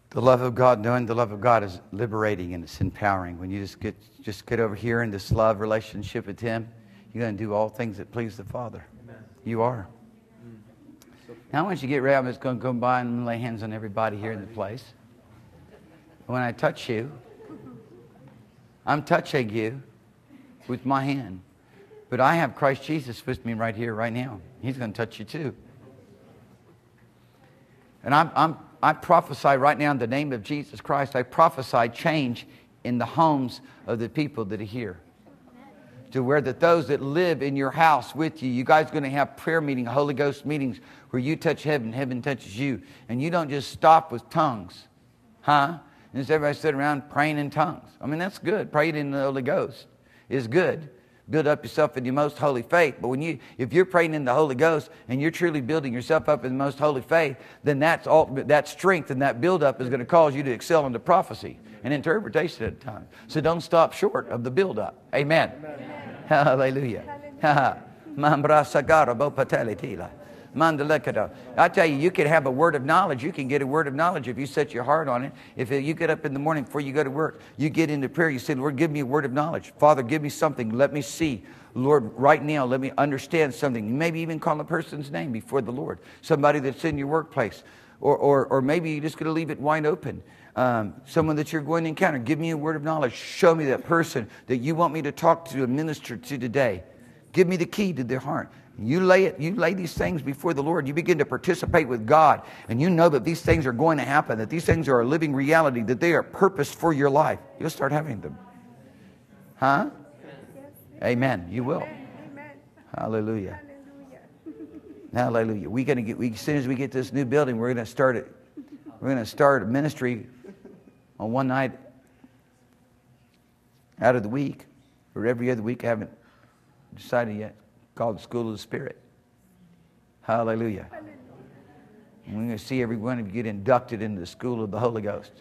The love of God, knowing the love of God is liberating and it's empowering. When you just get just get over here in this love relationship with Him, you're going to do all things that please the Father. You are. Mm. Now, once you get ready, I'm just going to go by and lay hands on everybody here in the place. When I touch you, I'm touching you with my hand. But I have Christ Jesus with me right here, right now. He's going to touch you too. And I'm, I'm, I prophesy right now in the name of Jesus Christ, I prophesy change in the homes of the people that are here. To where that those that live in your house with you, you guys are going to have prayer meeting, Holy Ghost meetings where you touch heaven, heaven touches you. And you don't just stop with tongues. Huh? And just everybody sit around praying in tongues. I mean, that's good. Praying in the Holy Ghost is good. Build up yourself in your most holy faith. But when you, if you're praying in the Holy Ghost and you're truly building yourself up in the most holy faith, then that's all, that strength and that buildup is going to cause you to excel into prophecy and interpretation at times. So don't stop short of the buildup. Amen. Hallelujah. Mambrasagara bopatelitila. I tell you, you can have a word of knowledge. You can get a word of knowledge if you set your heart on it. If you get up in the morning before you go to work, you get into prayer, you say, Lord, give me a word of knowledge. Father, give me something. Let me see. Lord, right now, let me understand something. Maybe even call a person's name before the Lord, somebody that's in your workplace. Or, or, or maybe you're just going to leave it wide open. Um, someone that you're going to encounter, give me a word of knowledge. Show me that person that you want me to talk to and minister to today. Give me the key to their heart. You lay it, you lay these things before the Lord. You begin to participate with God, and you know that these things are going to happen, that these things are a living reality, that they are purpose for your life. You'll start having them. Huh? Amen. You will. Amen. Hallelujah. Hallelujah. Hallelujah. We're gonna get we, as soon as we get this new building, we're gonna start it. We're gonna start a ministry on one night out of the week, or every other week. I haven't decided yet. Called the School of the Spirit. Hallelujah. Hallelujah. we're going to see every one of you get inducted into the School of the Holy Ghost.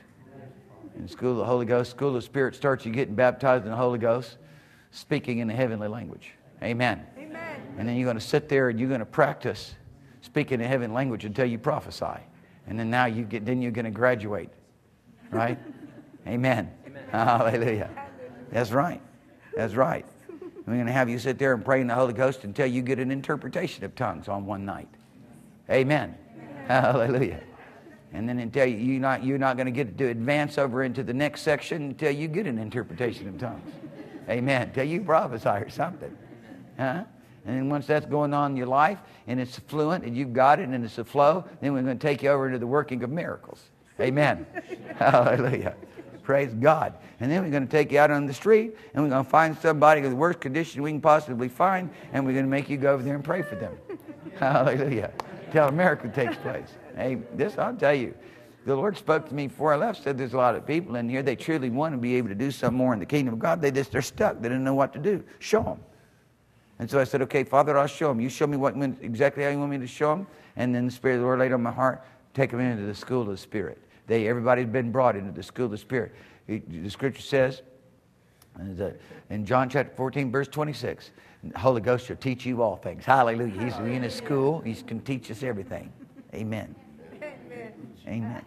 In School of the Holy Ghost, School of the Spirit starts you getting baptized in the Holy Ghost speaking in the heavenly language. Amen. Amen. And then you're going to sit there and you're going to practice speaking in heavenly language until you prophesy. And then now you get, then you're going to graduate. Right? Amen. Amen. Hallelujah. That's right. That's right. We're going to have you sit there and pray in the Holy Ghost until you get an interpretation of tongues on one night. Amen. Amen. Hallelujah. And then until you, you're not, you're not going to get to advance over into the next section until you get an interpretation of tongues. Amen. Till you prophesy or something. Huh? And once that's going on in your life and it's fluent and you've got it and it's a flow, then we're going to take you over into the working of miracles. Amen. Hallelujah. Praise God. And then we're going to take you out on the street and we're going to find somebody in the worst condition we can possibly find and we're going to make you go over there and pray for them. Hallelujah. Till a miracle takes place. Hey, this I'll tell you the Lord spoke to me before I left, said there's a lot of people in here, they truly want to be able to do some more in the kingdom of God. They just, they're stuck. They didn't know what to do. Show them. And so I said, okay, Father, I'll show them. You show me what exactly how you want me to show them. And then the Spirit of the Lord laid on my heart, take them into the school of the Spirit. They, everybody's been brought into the school of the Spirit. The scripture says, in John chapter 14, verse 26, the Holy Ghost shall teach you all things. Hallelujah. He's in his school. He can teach us everything. Amen. Amen. Amen.